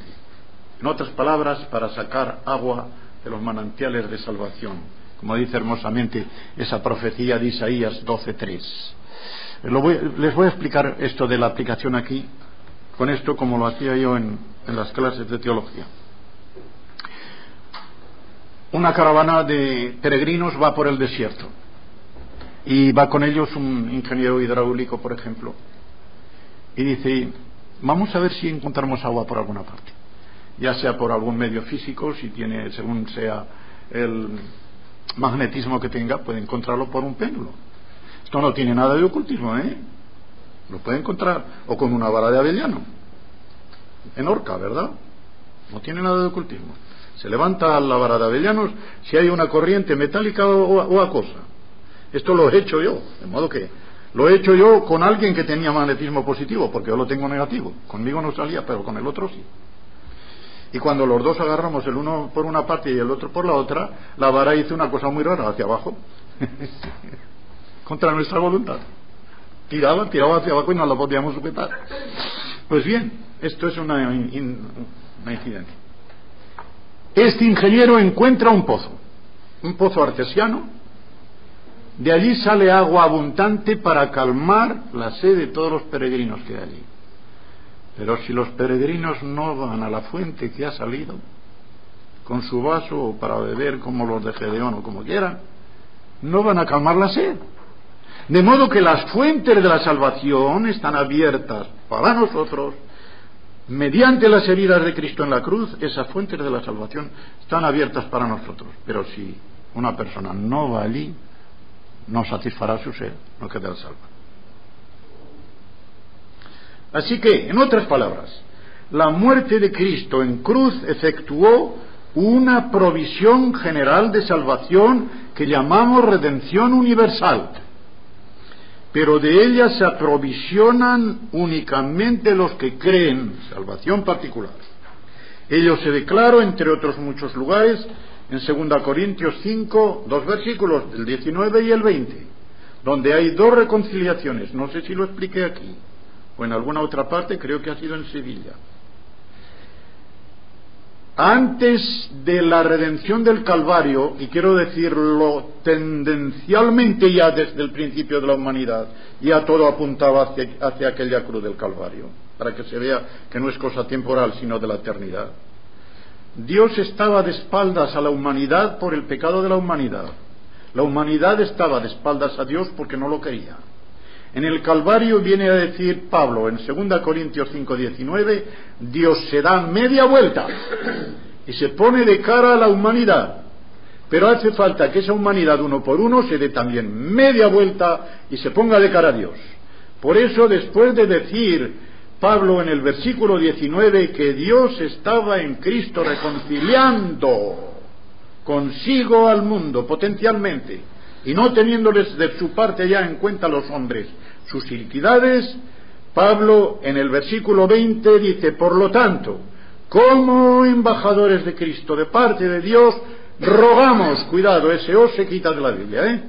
En otras palabras, para sacar agua de los manantiales de salvación, como dice hermosamente esa profecía de Isaías 12.3. les voy a explicar esto de la aplicación aquí, con esto como lo hacía yo en las clases de teología. Una caravana de peregrinos va por el desierto y va con ellos un ingeniero hidráulico, por ejemplo, y dice, vamos a ver si encontramos agua por alguna parte, ya sea por algún medio físico, si tiene, según sea el magnetismo que tenga, puede encontrarlo por un péndulo. Esto no tiene nada de ocultismo, ¿eh? Lo puede encontrar, o con una vara de avellano, en orca, ¿verdad? No tiene nada de ocultismo. Se levanta la vara de avellanos si hay una corriente metálica o, o acosa. Esto lo he hecho yo, de modo que lo he hecho yo con alguien que tenía magnetismo positivo, porque yo lo tengo negativo. Conmigo no salía, pero con el otro sí. Y cuando los dos agarramos el uno por una parte y el otro por la otra, la vara hizo una cosa muy rara hacia abajo, [laughs] contra nuestra voluntad. Tiraba, tiraba hacia abajo y no la podíamos sujetar. Pues bien, esto es una, una incidencia. Este ingeniero encuentra un pozo, un pozo artesiano, de allí sale agua abundante para calmar la sed de todos los peregrinos que hay allí. Pero si los peregrinos no van a la fuente que ha salido, con su vaso o para beber como los de Gedeón o como quieran, no van a calmar la sed. De modo que las fuentes de la salvación están abiertas para nosotros. Mediante las heridas de Cristo en la cruz, esas fuentes de la salvación están abiertas para nosotros. Pero si una persona no va allí, no satisfará su sed, no quedará salva. Así que, en otras palabras, la muerte de Cristo en cruz efectuó una provisión general de salvación que llamamos redención universal. Pero de ella se aprovisionan únicamente los que creen, salvación particular. Ello se declaró, entre otros muchos lugares, en 2 Corintios 5, dos versículos, el 19 y el 20, donde hay dos reconciliaciones. No sé si lo expliqué aquí o en alguna otra parte, creo que ha sido en Sevilla. Antes de la redención del Calvario, y quiero decirlo tendencialmente ya desde el principio de la humanidad, ya todo apuntaba hacia, hacia aquella cruz del Calvario, para que se vea que no es cosa temporal, sino de la eternidad. Dios estaba de espaldas a la humanidad por el pecado de la humanidad. La humanidad estaba de espaldas a Dios porque no lo quería. En el Calvario viene a decir Pablo en 2 Corintios 5:19, Dios se da media vuelta y se pone de cara a la humanidad. Pero hace falta que esa humanidad uno por uno se dé también media vuelta y se ponga de cara a Dios. Por eso después de decir Pablo en el versículo 19 que Dios estaba en Cristo reconciliando consigo al mundo potencialmente y no teniéndoles de su parte ya en cuenta los hombres sus iniquidades, Pablo en el versículo 20 dice, por lo tanto, como embajadores de Cristo de parte de Dios, rogamos, cuidado, ese os se quita de la Biblia, ¿eh?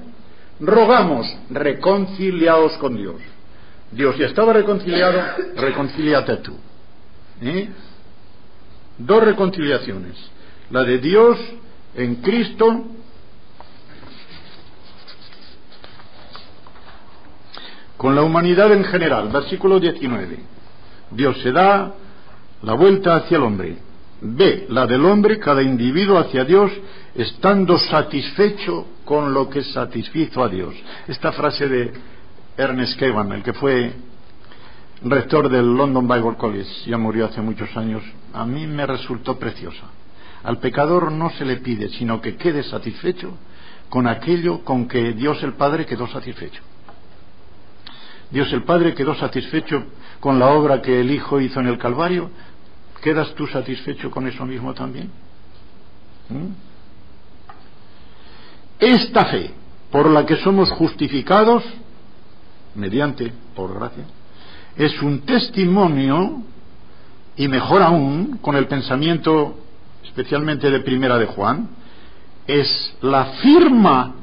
Rogamos, reconciliaos con Dios. Dios ya estaba reconciliado, reconciliate tú. ¿eh? Dos reconciliaciones. La de Dios en Cristo con la humanidad en general. Versículo 19. Dios se da la vuelta hacia el hombre. B, la del hombre, cada individuo hacia Dios, estando satisfecho con lo que satisfizo a Dios. Esta frase de Ernest Kevan, el que fue rector del London Bible College, ya murió hace muchos años, a mí me resultó preciosa. Al pecador no se le pide, sino que quede satisfecho con aquello con que Dios el Padre quedó satisfecho. Dios el Padre quedó satisfecho con la obra que el Hijo hizo en el Calvario. ¿Quedas tú satisfecho con eso mismo también? ¿Mm? Esta fe por la que somos justificados, mediante, por gracia, es un testimonio, y mejor aún, con el pensamiento especialmente de Primera de Juan, es la firma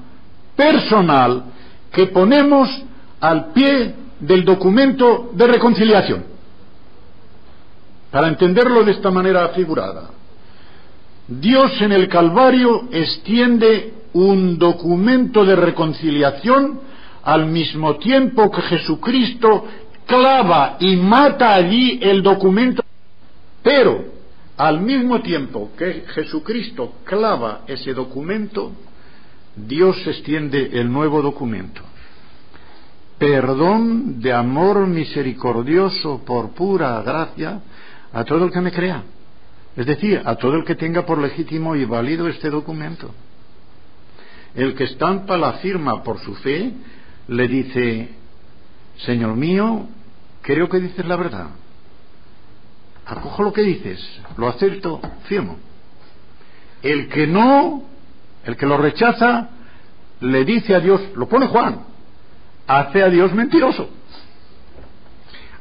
personal que ponemos al pie del documento de reconciliación. Para entenderlo de esta manera figurada, Dios en el Calvario extiende un documento de reconciliación al mismo tiempo que Jesucristo clava y mata allí el documento. Pero al mismo tiempo que Jesucristo clava ese documento, Dios extiende el nuevo documento. Perdón de amor misericordioso por pura gracia a todo el que me crea. Es decir, a todo el que tenga por legítimo y válido este documento. El que estampa la firma por su fe le dice, Señor mío, creo que dices la verdad. Acojo lo que dices, lo acepto, firmo. El que no, el que lo rechaza, le dice a Dios, lo pone Juan, hace a Dios mentiroso.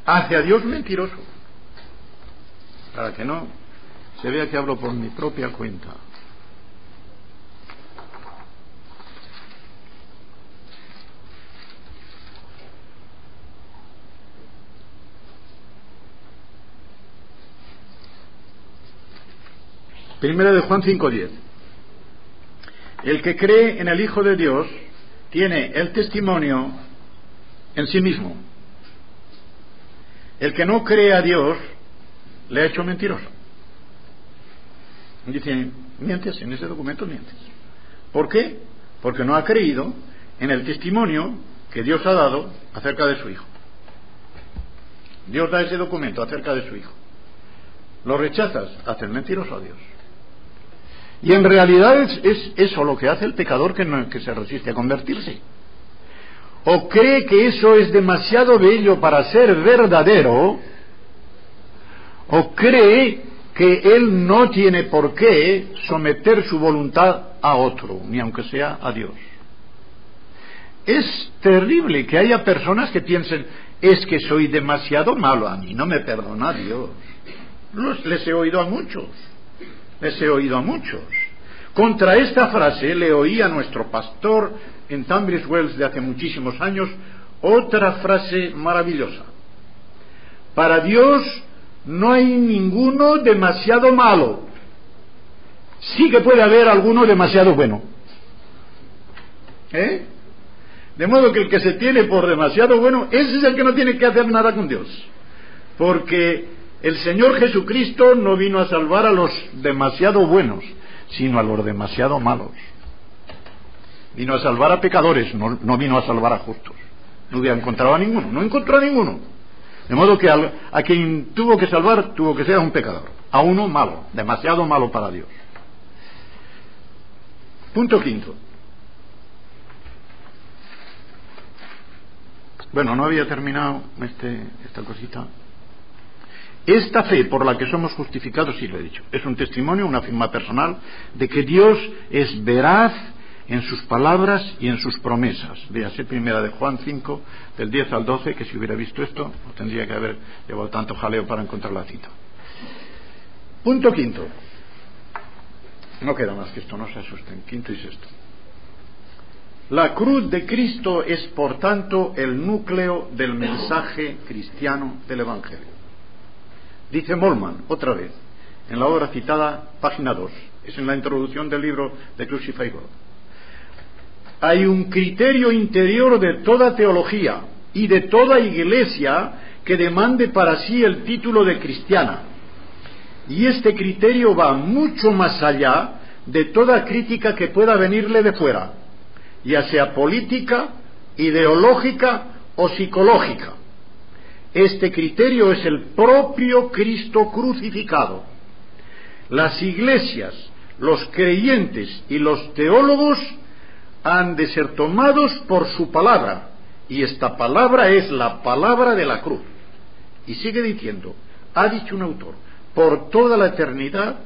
Hace a Dios mentiroso. Para que no se vea que hablo por mi propia cuenta. Primera de Juan 5.10. El que cree en el Hijo de Dios tiene el testimonio en sí mismo. El que no cree a Dios le ha hecho mentiroso. Dice, mientes, en ese documento mientes. ¿Por qué? Porque no ha creído en el testimonio que Dios ha dado acerca de su Hijo. Dios da ese documento acerca de su Hijo. Lo rechazas, haces mentiroso a Dios. Y en realidad es, eso lo que hace el pecador que, que se resiste a convertirse. O cree que eso es demasiado bello para ser verdadero, o cree que él no tiene por qué someter su voluntad a otro, ni aunque sea a Dios. Es terrible que haya personas que piensen, es que soy demasiado malo, a mí no me perdona Dios. les he oído a muchos les he oído a muchos. Contra esta frase le oí a nuestro pastor en Tunbridge Wells de hace muchísimos años otra frase maravillosa. Para Dios no hay ninguno demasiado malo. Sí que puede haber alguno demasiado bueno. ¿Eh? De modo que el que se tiene por demasiado bueno, ese es el que no tiene que hacer nada con Dios. Porque el Señor Jesucristo no vino a salvar a los demasiado buenos, sino a los demasiado malos. Vino a salvar a pecadores, no, vino a salvar a justos. No hubiera encontrado a ninguno, no encontró a ninguno. De modo que a quien tuvo que salvar tuvo que ser a un pecador, a uno malo, demasiado malo para Dios. Punto quinto. Bueno, no había terminado este, esta cosita. Esta fe por la que somos justificados, sí lo he dicho, es un testimonio, una firma personal de que Dios es veraz en sus palabras y en sus promesas. Véase primera de Juan 5, del 10 al 12, que si hubiera visto esto, no tendría que haber llevado tanto jaleo para encontrar la cita. Punto quinto. No queda más que esto, no se asusten. Quinto y sexto. La cruz de Cristo es, por tanto, el núcleo del mensaje cristiano del Evangelio. Dice Molman, otra vez, en la obra citada, página 2, es en la introducción del libro de Crucify God. Hay un criterio interior de toda teología y de toda iglesia que demande para sí el título de cristiana. Y este criterio va mucho más allá de toda crítica que pueda venirle de fuera, ya sea política, ideológica o psicológica. Este criterio es el propio Cristo crucificado. Las iglesias, los creyentes y los teólogos han de ser tomados por su palabra, y esta palabra es la palabra de la cruz. Y sigue diciendo, ha dicho un autor, por toda la eternidad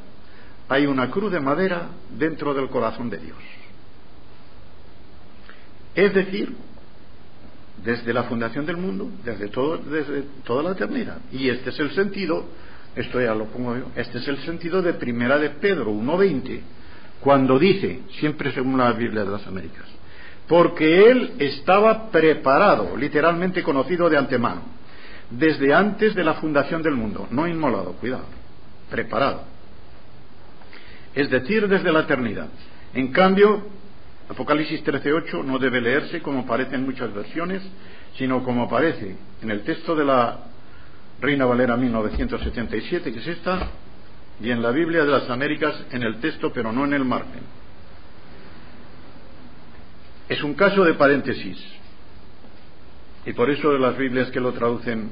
hay una cruz de madera dentro del corazón de Dios. Es decir, desde la fundación del mundo, desde, todo, desde toda la eternidad. Y este es el sentido, esto ya lo pongo yo, este es el sentido de Primera de Pedro 1.20, cuando dice, siempre según la Biblia de las Américas, porque él estaba preparado, literalmente conocido de antemano, desde antes de la fundación del mundo, no inmolado, cuidado, preparado. Es decir, desde la eternidad. En cambio, Apocalipsis 13.8 no debe leerse como aparece en muchas versiones, sino como aparece en el texto de la Reina Valera 1977, que es esta, y en la Biblia de las Américas en el texto, pero no en el margen. Es un caso de paréntesis. Y por eso las Biblias que lo traducen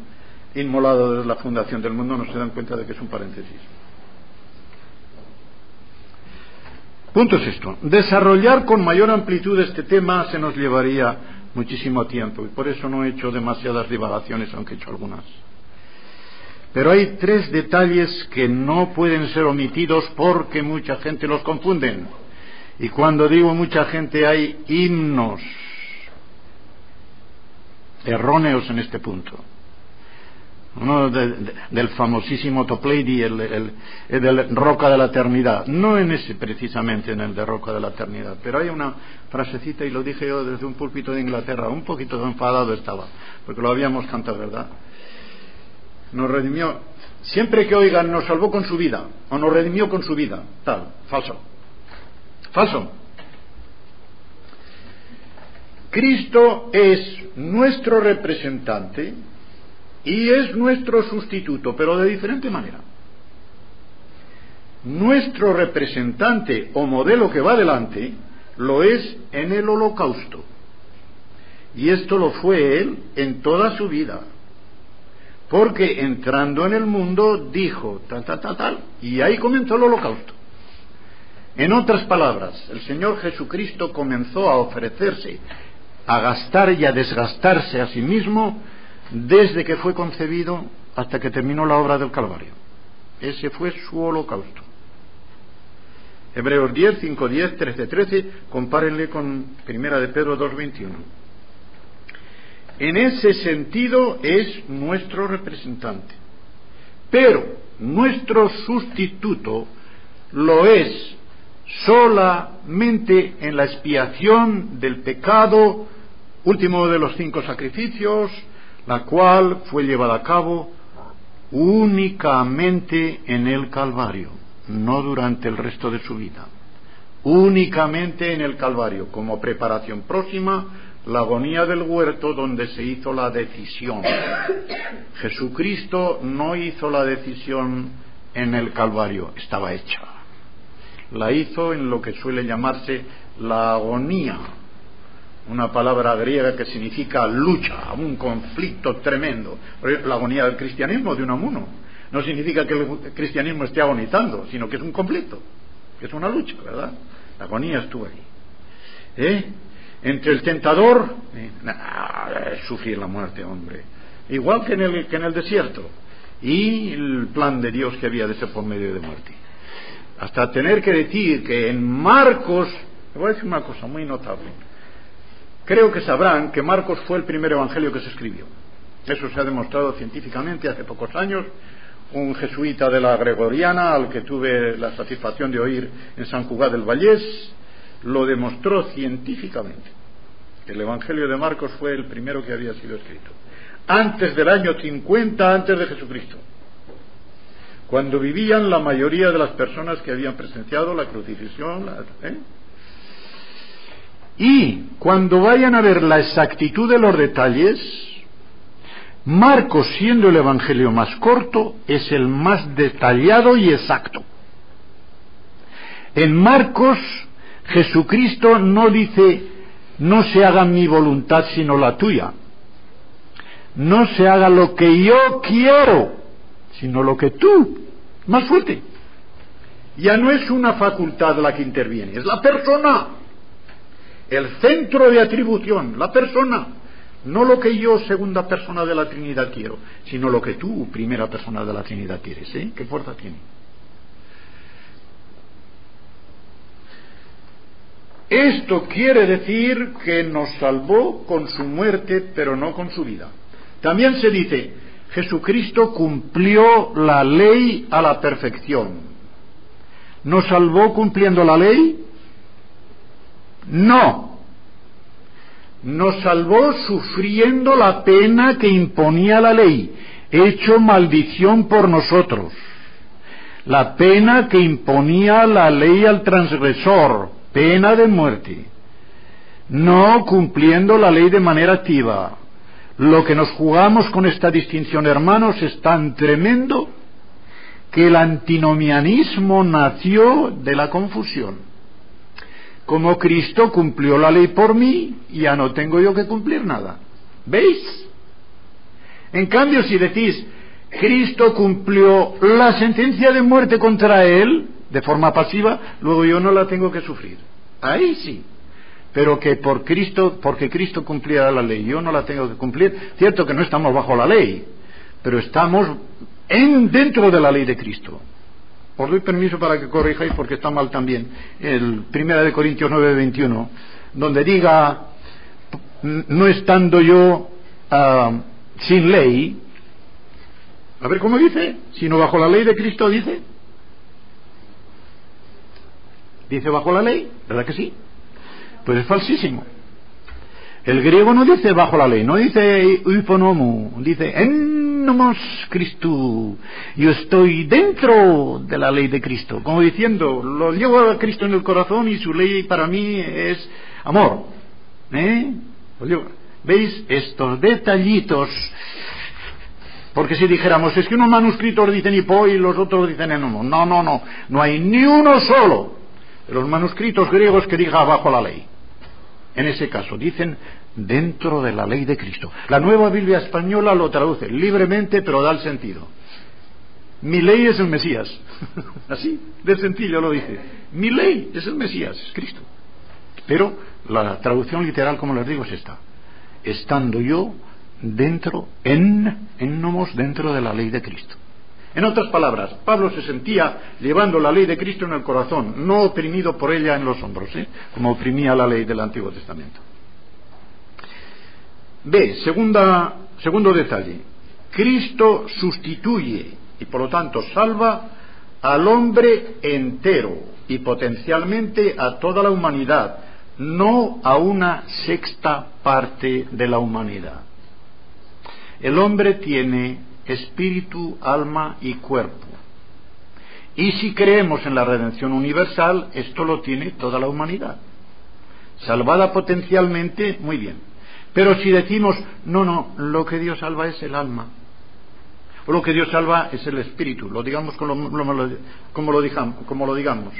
inmolado desde la fundación del mundo no se dan cuenta de que es un paréntesis. Punto es esto. Desarrollar con mayor amplitud este tema se nos llevaría muchísimo tiempo y por eso no he hecho demasiadas divagaciones, aunque he hecho algunas. Pero hay tres detalles que no pueden ser omitidos porque mucha gente los confunden. Y cuando digo mucha gente hay himnos erróneos en este punto uno del famosísimo Toplady, el, el, Roca de la Eternidad. No en ese precisamente, en el de Roca de la Eternidad, pero hay una frasecita, y lo dije yo desde un púlpito de Inglaterra, un poquito enfadado estaba, porque lo habíamos cantado, ¿verdad? Nos redimió, siempre que oigan, nos salvó con su vida, o nos redimió con su vida, tal, falso. Falso. Cristo es nuestro representante, y es nuestro sustituto, pero de diferente manera. Nuestro representante o modelo que va adelante lo es en el holocausto. Y esto lo fue él en toda su vida. Porque entrando en el mundo dijo tal, tal, tal, tal. Y ahí comenzó el holocausto. En otras palabras, el Señor Jesucristo comenzó a ofrecerse, a gastar y a desgastarse a sí mismo desde que fue concebido hasta que terminó la obra del Calvario. Ese fue su holocausto. Hebreos 10, 5, 10, 13, 13, compárenle con Primera de Pedro 2, 21. En ese sentido es nuestro representante. Pero nuestro sustituto lo es solamente en la expiación del pecado, último de los cinco sacrificios, la cual fue llevada a cabo únicamente en el Calvario, no durante el resto de su vida, únicamente en el Calvario, como preparación próxima, la agonía del huerto donde se hizo la decisión. [coughs] Jesucristo no hizo la decisión en el Calvario, estaba hecha. La hizo en lo que suele llamarse la agonía una palabra griega que significa lucha, un conflicto tremendo. La agonía del cristianismo de uno a uno no significa que el cristianismo esté agonizando, sino que es un conflicto, que es una lucha, ¿verdad? La agonía estuvo ahí. ¿Eh? Entre el tentador, eh, sufrir la muerte, hombre, igual que en, el, que en el desierto, y el plan de Dios que había de ser por medio de muerte. Hasta tener que decir que en Marcos, le voy a decir una cosa muy notable, Creo que sabrán que Marcos fue el primer evangelio que se escribió. Eso se ha demostrado científicamente hace pocos años. Un jesuita de la Gregoriana, al que tuve la satisfacción de oír en San Jugá del Vallés, lo demostró científicamente. El evangelio de Marcos fue el primero que había sido escrito. Antes del año 50 antes de Jesucristo. Cuando vivían la mayoría de las personas que habían presenciado la crucifixión, ¿eh? Y cuando vayan a ver la exactitud de los detalles, Marcos, siendo el Evangelio más corto, es el más detallado y exacto. En Marcos, Jesucristo no dice, no se haga mi voluntad sino la tuya. no se haga lo que yo quiero, sino lo que tú, más fuerte. Ya no es una facultad la que interviene, es la persona, el centro de atribución, la persona. No lo que yo, segunda persona de la Trinidad, quiero, sino lo que tú, primera persona de la Trinidad, quieres. ¿eh? ¿Qué fuerza tiene? Esto quiere decir que nos salvó con su muerte, pero no con su vida. También se dice, Jesucristo cumplió la ley a la perfección. ¿Nos salvó cumpliendo la ley? No. Nos salvó sufriendo la pena que imponía la ley, hecho maldición por nosotros. La pena que imponía la ley al transgresor, pena de muerte. No cumpliendo la ley de manera activa, lo que nos jugamos con esta distinción, hermanos, es tan tremendo que el antinomianismo nació de la confusión. Como Cristo cumplió la ley por mí, ya no tengo yo que cumplir nada. ¿Veis? En cambio, si decís, Cristo cumplió la sentencia de muerte contra él, de forma pasiva, luego yo no la tengo que sufrir. Ahí sí pero que por Cristo, porque Cristo cumpliera la ley, yo no la tengo que cumplir. Cierto que no estamos bajo la ley, pero estamos en, dentro de la ley de Cristo. Os doy permiso para que corrijáis porque está mal también. El 1 de Corintios 9, 21, donde diga, no estando yo ah, sin ley, a ver cómo dice, sino bajo la ley de Cristo dice. Dice bajo la ley, ¿verdad que sí? Pues es falsísimo. El griego no dice bajo la ley, no dice uiponomo, dice nomos Cristo. Yo estoy dentro de la ley de Cristo, como diciendo, lo llevo a Cristo en el corazón y su ley para mí es amor. ¿Eh? ¿Veis? Estos detallitos. Porque si dijéramos, es que unos manuscritos dicen hipo y los otros dicen enomo. No, no, no. No hay ni uno solo los manuscritos griegos que diga bajo la ley en ese caso. Dicen dentro de la ley de Cristo. La nueva Biblia española lo traduce libremente, pero da el sentido. Mi ley es el Mesías. [laughs] Así, de sencillo lo dice. Mi ley es el Mesías, es Cristo. Pero la traducción literal, como les digo, es esta. Estando yo dentro, en, en nomos dentro de la ley de Cristo. En otras palabras, Pablo se sentía llevando la ley de Cristo en el corazón, no oprimido por ella en los hombros, ¿eh? como oprimía la ley del Antiguo Testamento. B. segundo detalle. Cristo sustituye y por lo tanto salva al hombre entero y potencialmente a toda la humanidad, no a una sexta parte de la humanidad. El hombre tiene espíritu, alma y cuerpo. Y si creemos en la redención universal, esto lo tiene toda la humanidad. Salvada potencialmente, muy bien. Pero si decimos, no, no, lo que Dios salva es el alma, o lo que Dios salva es el espíritu, lo digamos como lo, como lo, como lo digamos,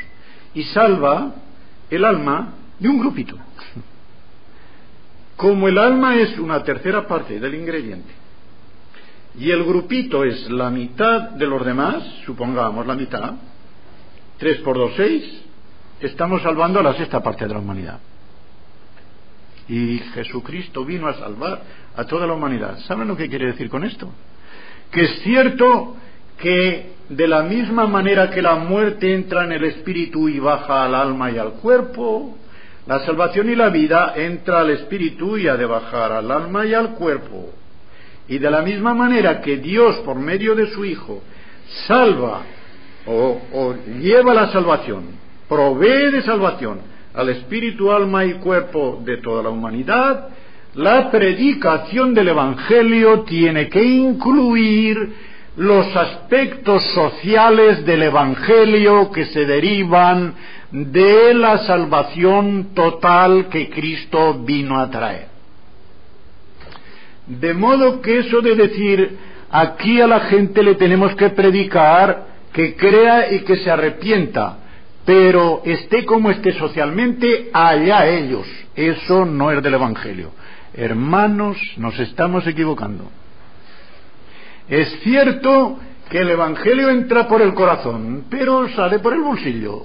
y salva el alma de un grupito. Como el alma es una tercera parte del ingrediente, y el grupito es la mitad de los demás, supongamos la mitad, 3 por 2, 6, estamos salvando a la sexta parte de la humanidad. Y Jesucristo vino a salvar a toda la humanidad. ¿Saben lo que quiere decir con esto? Que es cierto que de la misma manera que la muerte entra en el espíritu y baja al alma y al cuerpo, la salvación y la vida entra al espíritu y ha de bajar al alma y al cuerpo. Y de la misma manera que Dios, por medio de su Hijo, salva o, lleva la salvación, provee de salvación al espíritu, alma y cuerpo de toda la humanidad, la predicación del Evangelio tiene que incluir los aspectos sociales del Evangelio que se derivan de la salvación total que Cristo vino a traer. De modo que eso de decir, aquí a la gente le tenemos que predicar que crea y que se arrepienta, pero esté como esté socialmente, allá ellos. Eso no es del Evangelio. Hermanos, nos estamos equivocando. Es cierto que el Evangelio entra por el corazón, pero sale por el bolsillo.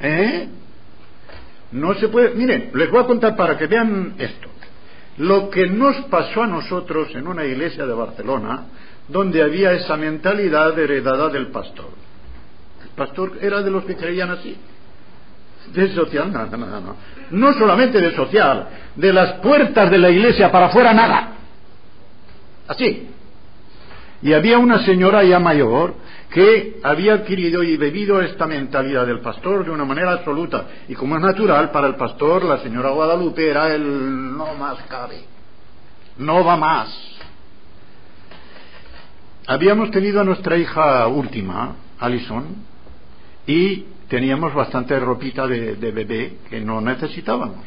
¿Eh? No se puede. Miren, les voy a contar para que vean esto. Lo que nos pasó a nosotros en una iglesia de Barcelona, donde había esa mentalidad heredada del pastor. El pastor era de los que creían así. De social, nada, nada, no. No solamente de social, de las puertas de la iglesia para afuera, nada. Así. Y había una señora ya mayor que había adquirido y bebido esta mentalidad del pastor de una manera absoluta. Y como es natural, para el pastor la señora Guadalupe era el no más cabe. No va más. Habíamos tenido a nuestra hija última, Alison, y teníamos bastante ropita de, bebé que no necesitábamos.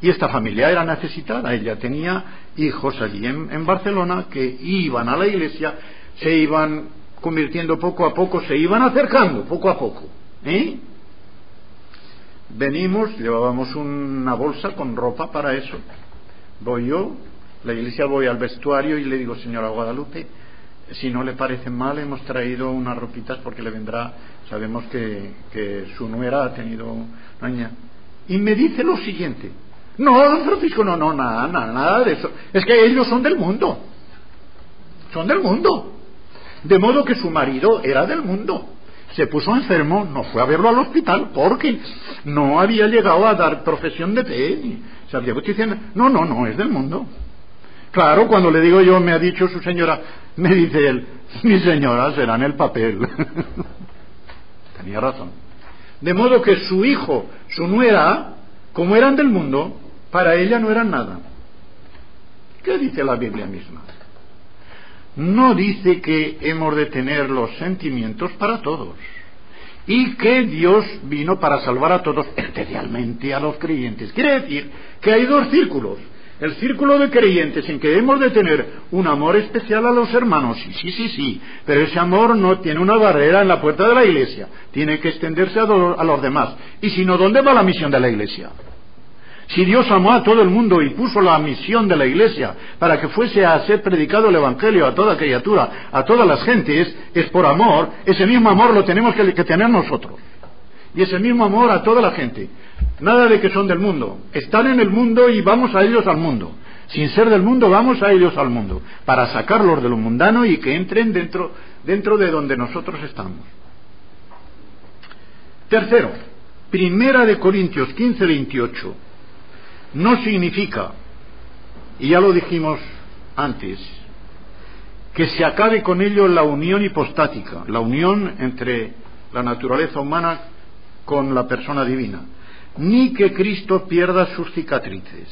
Y esta familia era necesitada. Ella tenía hijos allí en, Barcelona que iban a la iglesia, se iban convirtiendo poco a poco, se iban acercando poco a poco. ¿eh? Venimos, llevábamos una bolsa con ropa para eso. Voy yo, la iglesia voy al vestuario y le digo, señora Guadalupe, si no le parece mal, hemos traído unas ropitas porque le vendrá, sabemos que, su nuera ha tenido. Y me dice lo siguiente, no, don Francisco, no, no, nada, nada, nada de eso. Es que ellos son del mundo. Son del mundo. De modo que su marido era del mundo. Se puso enfermo, no fue a verlo al hospital porque no había llegado a dar profesión de fe. Se había diciendo, no, no, no, es del mundo. Claro, cuando le digo yo, me ha dicho su señora, me dice él, mi señora será en el papel. [laughs] Tenía razón. De modo que su hijo, su nuera, como eran del mundo, para ella no eran nada. ¿Qué dice la Biblia misma? No dice que hemos de tener los sentimientos para todos y que Dios vino para salvar a todos, especialmente a los creyentes. Quiere decir que hay dos círculos el círculo de creyentes en que hemos de tener un amor especial a los hermanos, sí, sí, sí, sí, pero ese amor no tiene una barrera en la puerta de la iglesia, tiene que extenderse a, a los demás. Y si no, ¿dónde va la misión de la iglesia? Si Dios amó a todo el mundo y puso la misión de la iglesia para que fuese a ser predicado el Evangelio a toda criatura, a todas las gentes, es por amor, ese mismo amor lo tenemos que tener nosotros. Y ese mismo amor a toda la gente. Nada de que son del mundo. Están en el mundo y vamos a ellos al mundo. Sin ser del mundo, vamos a ellos al mundo. Para sacarlos de lo mundano y que entren dentro, dentro de donde nosotros estamos. Tercero, Primera de Corintios 15, 28. No significa, y ya lo dijimos antes, que se acabe con ello la unión hipostática, la unión entre la naturaleza humana con la persona divina, ni que Cristo pierda sus cicatrices.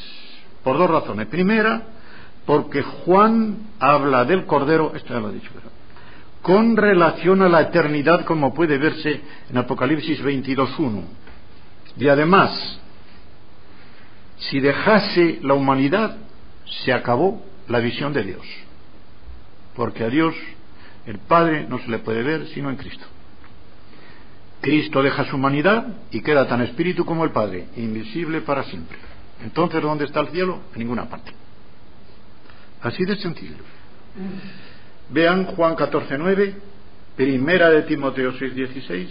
Por dos razones. Primera, porque Juan habla del Cordero, esto ya lo he dicho, con relación a la eternidad como puede verse en Apocalipsis 22.1. Y además, si dejase la humanidad, se acabó la visión de Dios. Porque a Dios, el Padre, no se le puede ver sino en Cristo. Cristo deja su humanidad y queda tan espíritu como el Padre, invisible para siempre. Entonces, ¿dónde está el cielo? En ninguna parte. Así de sencillo. Vean Juan 14.9, primera de Timoteo 6.16,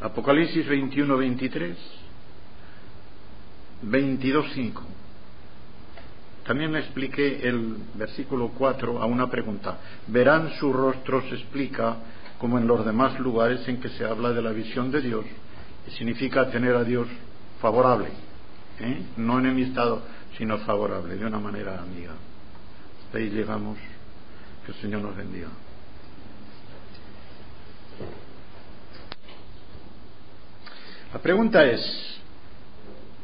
Apocalipsis 21.23, 22.5. También me expliqué el versículo 4 a una pregunta. Verán su rostro se explica como en los demás lugares en que se habla de la visión de Dios, y significa tener a Dios favorable, ¿eh? no enemistado, sino favorable, de una manera amiga. Hasta ahí llegamos. Que el Señor nos bendiga. La pregunta es,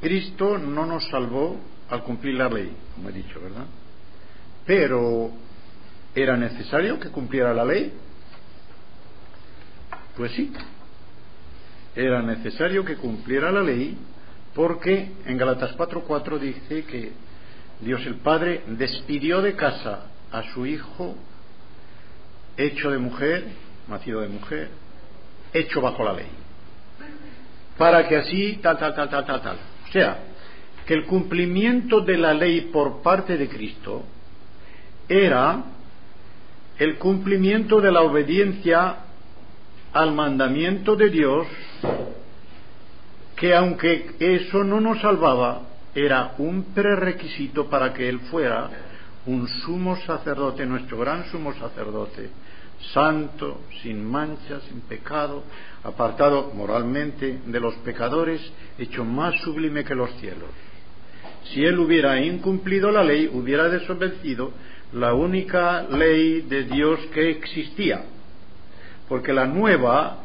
Cristo no nos salvó al cumplir la ley, como he dicho, ¿verdad? Pero, ¿era necesario que cumpliera la ley? Pues sí, era necesario que cumpliera la ley porque en Galatas 4:4 dice que Dios el Padre despidió de casa a su hijo hecho de mujer, nacido de mujer, hecho bajo la ley, para que así tal, tal, tal, tal, tal. O sea, que el cumplimiento de la ley por parte de Cristo era el cumplimiento de la obediencia al mandamiento de Dios, que aunque eso no nos salvaba, era un prerequisito para que Él fuera un sumo sacerdote, nuestro gran sumo sacerdote, santo, sin mancha, sin pecado, apartado moralmente de los pecadores, hecho más sublime que los cielos. Si él hubiera incumplido la ley, hubiera desobedecido la única ley de Dios que existía, porque la nueva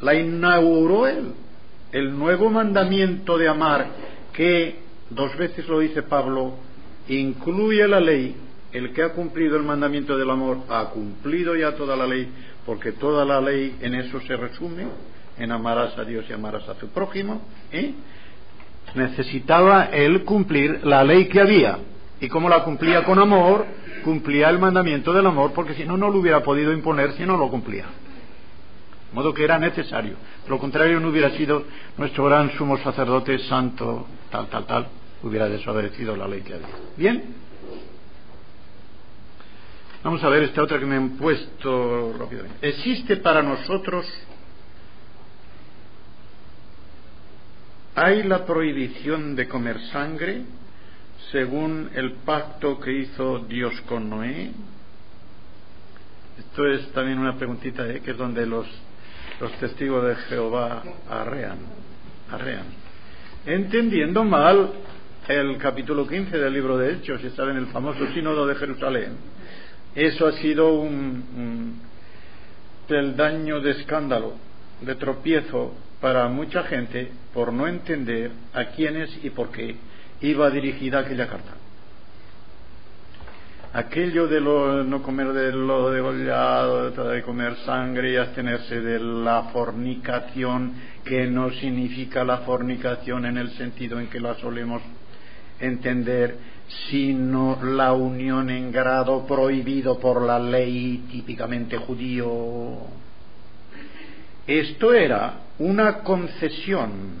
la inauguró él, el nuevo mandamiento de amar, que dos veces lo dice Pablo, incluye la ley, el que ha cumplido el mandamiento del amor ha cumplido ya toda la ley, porque toda la ley en eso se resume, en amarás a Dios y amarás a tu prójimo, ¿eh? necesitaba él cumplir la ley que había. Y como la cumplía con amor, cumplía el mandamiento del amor, porque si no, no lo hubiera podido imponer si no lo cumplía. De modo que era necesario. De lo contrario, no hubiera sido nuestro gran sumo sacerdote santo, tal, tal, tal, hubiera desobedecido la ley que había. ¿Bien? Vamos a ver esta otra que me han puesto rápidamente. Existe para nosotros ¿Hay la prohibición de comer sangre según el pacto que hizo Dios con Noé? Esto es también una preguntita ¿eh? que es donde los, los testigos de Jehová arrean, arrean. Entendiendo mal el capítulo 15 del libro de Hechos, y en el famoso sínodo de Jerusalén, eso ha sido un, un de escándalo, de tropiezo para mucha gente por no entender a quiénes y por qué iba dirigida aquella carta. Aquello de lo, no comer de lo degollado, de comer sangre y abstenerse de la fornicación, que no significa la fornicación en el sentido en que la solemos entender, sino la unión en grado prohibido por la ley típicamente judío. Esto era una concesión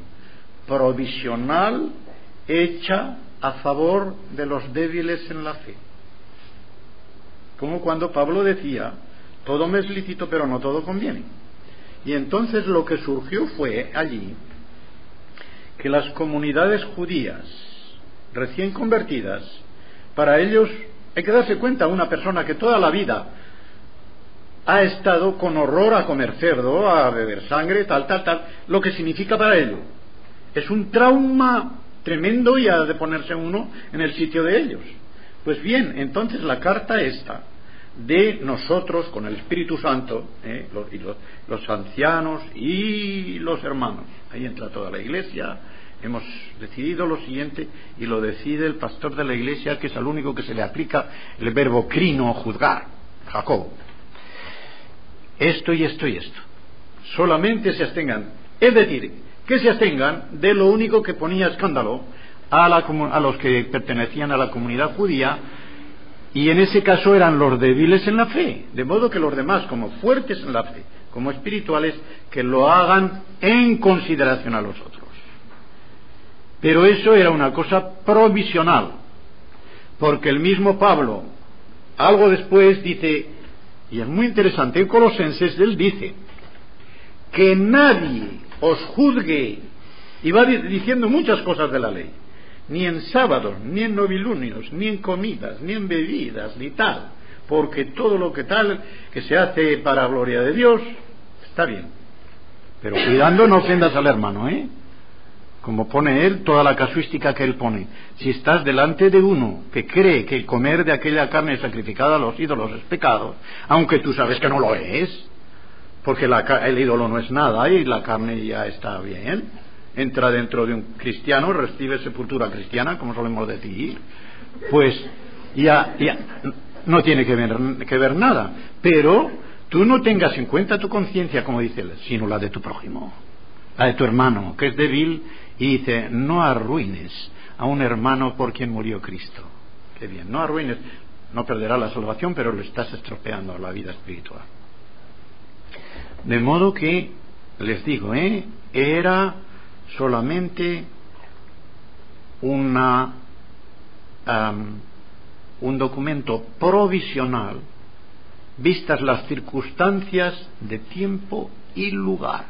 provisional hecha a favor de los débiles en la fe. Como cuando Pablo decía, todo me es lícito, pero no todo conviene. Y entonces lo que surgió fue allí que las comunidades judías recién convertidas, para ellos hay que darse cuenta, una persona que toda la vida ha estado con horror a comer cerdo, a beber sangre, tal, tal, tal, lo que significa para ello. Es un trauma tremendo y ha de ponerse uno en el sitio de ellos. Pues bien, entonces la carta esta de nosotros con el Espíritu Santo, eh, y los, ancianos y los hermanos, ahí entra toda la iglesia, hemos decidido lo siguiente y lo decide el pastor de la iglesia, que es al único que se le aplica el verbo crino, juzgar, Jacob esto y esto y esto. Solamente se abstengan. Es decir, que se abstengan de lo único que ponía escándalo a, a los que pertenecían a la comunidad judía y en ese caso eran los débiles en la fe, de modo que los demás, como fuertes en la fe, como espirituales, que lo hagan en consideración a los otros. Pero eso era una cosa provisional, porque el mismo Pablo, algo después, dice, y es muy interesante, en Colosenses él dice que nadie os juzgue, y va diciendo muchas cosas de la ley, ni en sábados, ni en novilunios, ni en comidas, ni en bebidas, ni tal, porque todo lo que tal que se hace para gloria de Dios está bien. Pero cuidando no ofendas al hermano, ¿eh? Como pone él, toda la casuística que él pone. Si estás delante de uno que cree que comer de aquella carne sacrificada a los ídolos es pecado, aunque tú sabes que no lo es, porque el ídolo no es nada y la carne ya está bien, entra dentro de un cristiano, recibe sepultura cristiana, como solemos decir, pues ya, ya no tiene que ver, que ver nada. Pero tú no tengas en cuenta tu conciencia, como dice él, sino la de tu prójimo, la de tu hermano, que es débil y dice, no arruines a un hermano por quien murió Cristo. Qué bien, no arruines, no perderá la salvación, pero lo estás estropeando la vida espiritual. De modo que, les digo, ¿eh? era solamente una, un documento provisional vistas las circunstancias de tiempo y lugar,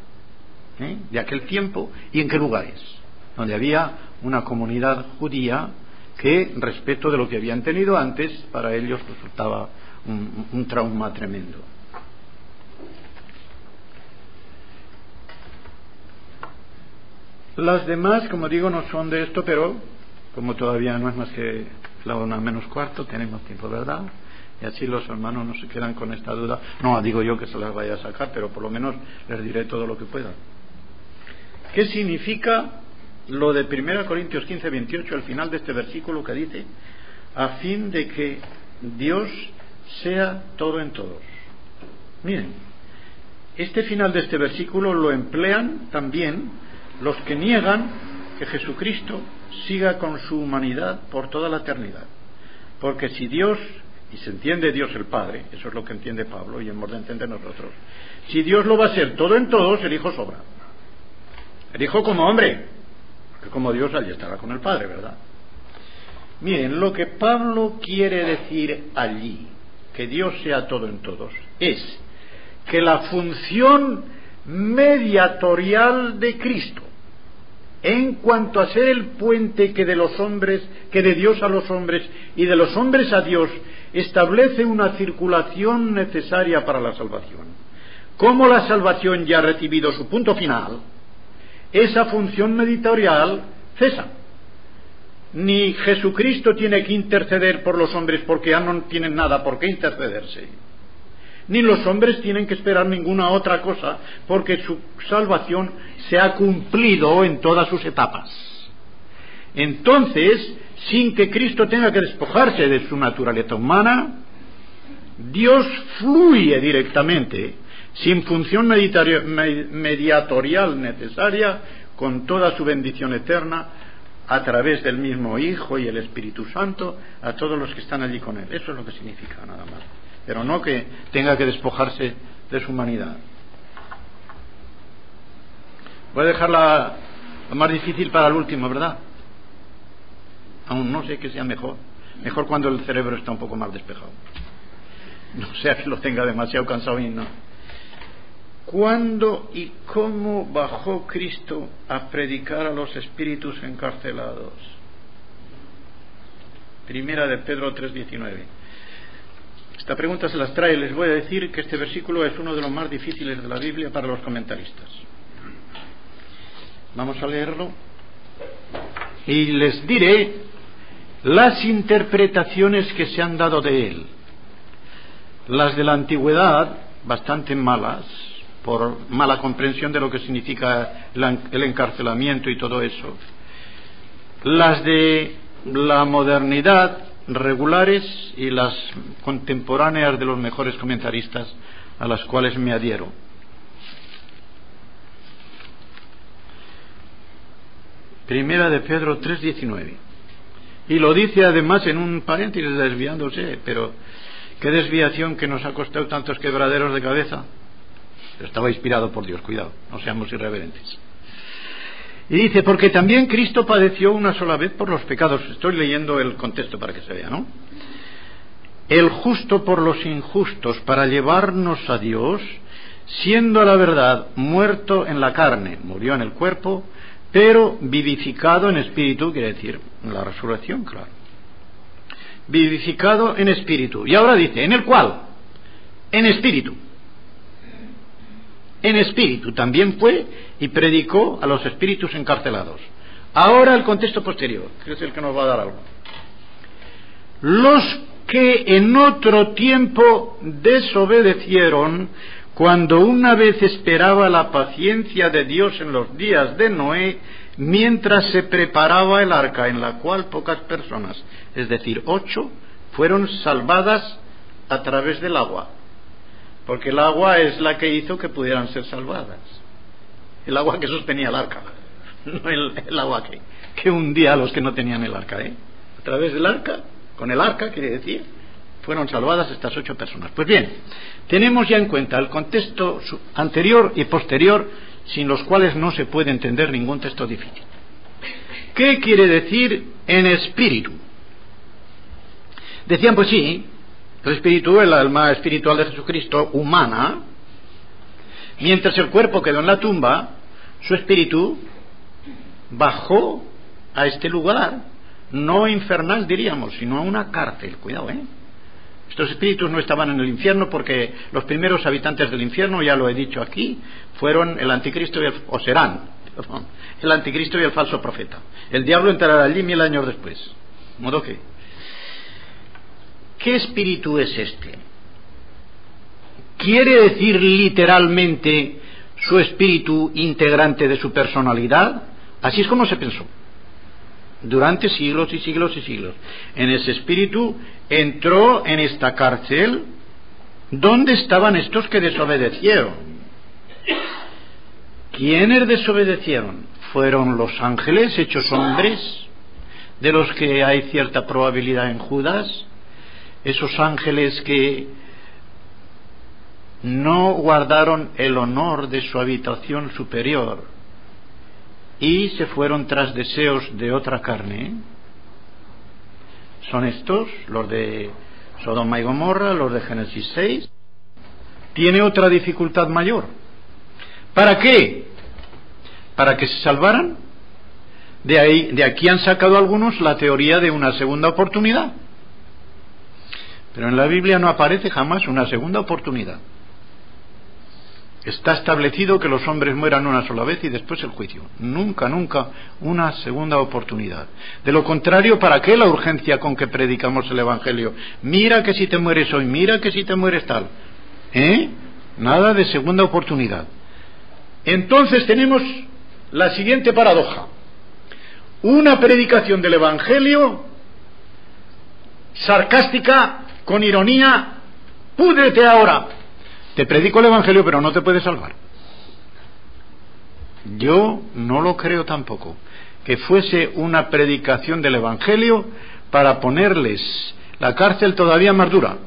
¿eh? de aquel tiempo y en qué lugares, donde había una comunidad judía que, respecto de lo que habían tenido antes, para ellos resultaba un trauma tremendo. Las demás, como digo, no son de esto, pero como todavía no es más que la una menos cuarto, tenemos tiempo, ¿verdad? Y así los hermanos no se quedan con esta duda. No digo yo que se las vaya a sacar, pero por lo menos les diré todo lo que pueda. ¿Qué significa lo de 1 Corintios 15, 28, al final de este versículo que dice, a fin de que Dios sea todo en todos? Miren, este final de este versículo lo emplean también los que niegan que Jesucristo siga con su humanidad por toda la eternidad. Porque si Dios, y se entiende Dios el Padre, eso es lo que entiende Pablo y hemos de entender nosotros, si Dios lo va a ser todo en todos, el Hijo sobra. El Hijo como hombre, como Dios allí estará con el Padre, ¿verdad? Miren, lo que Pablo quiere decir allí, que Dios sea todo en todos, es que la función mediatorial de Cristo en cuanto a ser el puente que de los hombres, que de Dios a los hombres y de los hombres a Dios establece una circulación necesaria para la salvación. Como la salvación ya ha recibido su punto final, esa función mediatorial cesa. Ni Jesucristo tiene que interceder por los hombres porque ya no tienen nada por qué intercederse ni los hombres tienen que esperar ninguna otra cosa, porque su salvación se ha cumplido en todas sus etapas. Entonces, sin que Cristo tenga que despojarse de su naturaleza humana, Dios fluye directamente, sin función mediatorial necesaria, con toda su bendición eterna, a través del mismo Hijo y el Espíritu Santo, a todos los que están allí con Él. Eso es lo que significa nada más pero no que tenga que despojarse de su humanidad. Voy a dejar la, más difícil para el último, ¿verdad? Aún no sé que sea mejor. Mejor cuando el cerebro está un poco más despejado. No sea que lo tenga demasiado cansado y no. ¿Cuándo y cómo bajó Cristo a predicar a los espíritus encarcelados? Primera de Pedro 3:19. Esta pregunta se las trae. Les voy a decir que este versículo es uno de los más difíciles de la Biblia para los comentaristas. Vamos a leerlo. Y les diré las interpretaciones que se han dado de él. Las de la antigüedad, bastante malas, por mala comprensión de lo que significa el encarcelamiento y todo eso. Las de la modernidad, regulares y las contemporáneas de los mejores comentaristas a las cuales me adhiero. Primera de Pedro 3:19. Y lo dice además en un paréntesis desviándose, pero qué desviación que nos ha costado tantos quebraderos de cabeza. Estaba inspirado por Dios, cuidado, no seamos irreverentes. Y dice, porque también Cristo padeció una sola vez por los pecados. Estoy leyendo el contexto para que se vea, ¿no? El justo por los injustos para llevarnos a Dios, siendo a la verdad muerto en la carne, murió en el cuerpo, pero vivificado en espíritu, quiere decir, la resurrección, claro. Vivificado en espíritu. Y ahora dice, ¿en el cual? En espíritu en espíritu también fue y predicó a los espíritus encarcelados. Ahora el contexto posterior, que es el que nos va a dar algo. Los que en otro tiempo desobedecieron cuando una vez esperaba la paciencia de Dios en los días de Noé, mientras se preparaba el arca en la cual pocas personas, es decir, ocho, fueron salvadas a través del agua porque el agua es la que hizo que pudieran ser salvadas. El agua que sostenía el arca, [laughs] no el, agua que, que, hundía a los que no tenían el arca. ¿eh? A través del arca, con el arca, quiere decir, fueron salvadas estas ocho personas. Pues bien, tenemos ya en cuenta el contexto anterior y posterior, sin los cuales no se puede entender ningún texto difícil. ¿Qué quiere decir en espíritu? Decían, pues sí, el espíritu, el alma espiritual de Jesucristo, humana, mientras el cuerpo quedó en la tumba, su espíritu bajó a este lugar, no infernal diríamos, sino a una cárcel. Cuidado, ¿eh? Estos espíritus no estaban en el infierno porque los primeros habitantes del infierno, ya lo he dicho aquí, fueron el anticristo y el, o serán el anticristo y el falso profeta. El diablo entrará allí mil años después. modo que, ¿qué espíritu es este? ¿Quiere decir literalmente su espíritu integrante de su personalidad? Así es como se pensó. Durante siglos y siglos y siglos. En ese espíritu entró en esta cárcel. ¿Dónde estaban estos que desobedecieron? ¿Quiénes desobedecieron? Fueron los ángeles hechos hombres, de los que hay cierta probabilidad en Judas, esos ángeles que no guardaron el honor de su habitación superior y se fueron tras deseos de otra carne. Son estos, los de Sodoma y Gomorra, los de Génesis 6. Tiene otra dificultad mayor. ¿Para qué? Para que se salvaran. De, ahí, de aquí han sacado algunos la teoría de una segunda oportunidad. Pero en la Biblia no aparece jamás una segunda oportunidad. Está establecido que los hombres mueran una sola vez y después el juicio. Nunca, nunca una segunda oportunidad. De lo contrario, ¿para qué la urgencia con que predicamos el Evangelio? Mira que si te mueres hoy, mira que si te mueres tal. ¿Eh? Nada de segunda oportunidad. Entonces tenemos la siguiente paradoja. Una predicación del Evangelio sarcástica, con ironía, púdrete ahora, te predico el Evangelio, pero no te puedes salvar. Yo no lo creo tampoco, que fuese una predicación del Evangelio para ponerles la cárcel todavía más dura.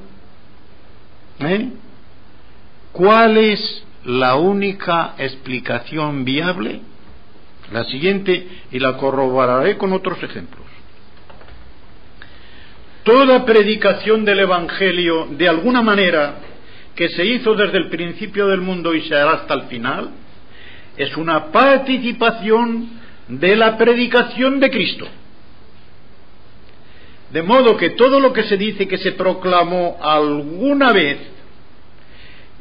¿Eh? ¿Cuál es la única explicación viable? La siguiente, y la corroboraré con otros ejemplos. Toda predicación del Evangelio, de alguna manera, que se hizo desde el principio del mundo y se hará hasta el final, es una participación de la predicación de Cristo. De modo que todo lo que se dice que se proclamó alguna vez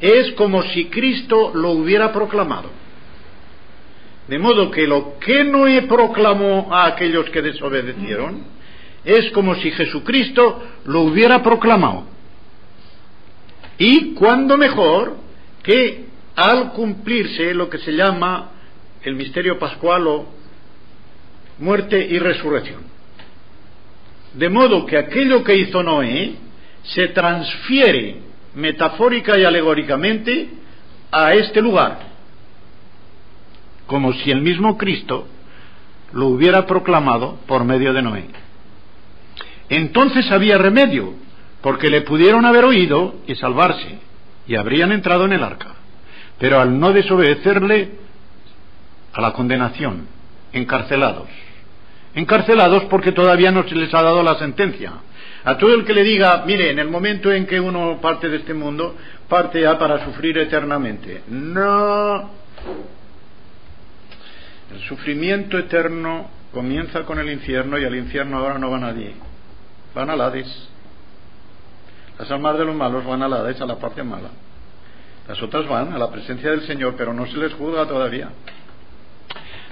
es como si Cristo lo hubiera proclamado. De modo que lo que no proclamó a aquellos que desobedecieron es como si Jesucristo lo hubiera proclamado. Y cuando mejor que al cumplirse lo que se llama el misterio pascual o muerte y resurrección. De modo que aquello que hizo Noé se transfiere metafórica y alegóricamente a este lugar, como si el mismo Cristo lo hubiera proclamado por medio de Noé. Entonces había remedio, porque le pudieron haber oído y salvarse, y habrían entrado en el arca. Pero al no desobedecerle a la condenación, encarcelados. Encarcelados porque todavía no se les ha dado la sentencia. A todo el que le diga, mire, en el momento en que uno parte de este mundo, parte ya para sufrir eternamente. No. El sufrimiento eterno comienza con el infierno y al infierno ahora no va nadie. Van al Hades. Las almas de los malos van a la a la parte mala. Las otras van a la presencia del Señor, pero no se les juzga todavía.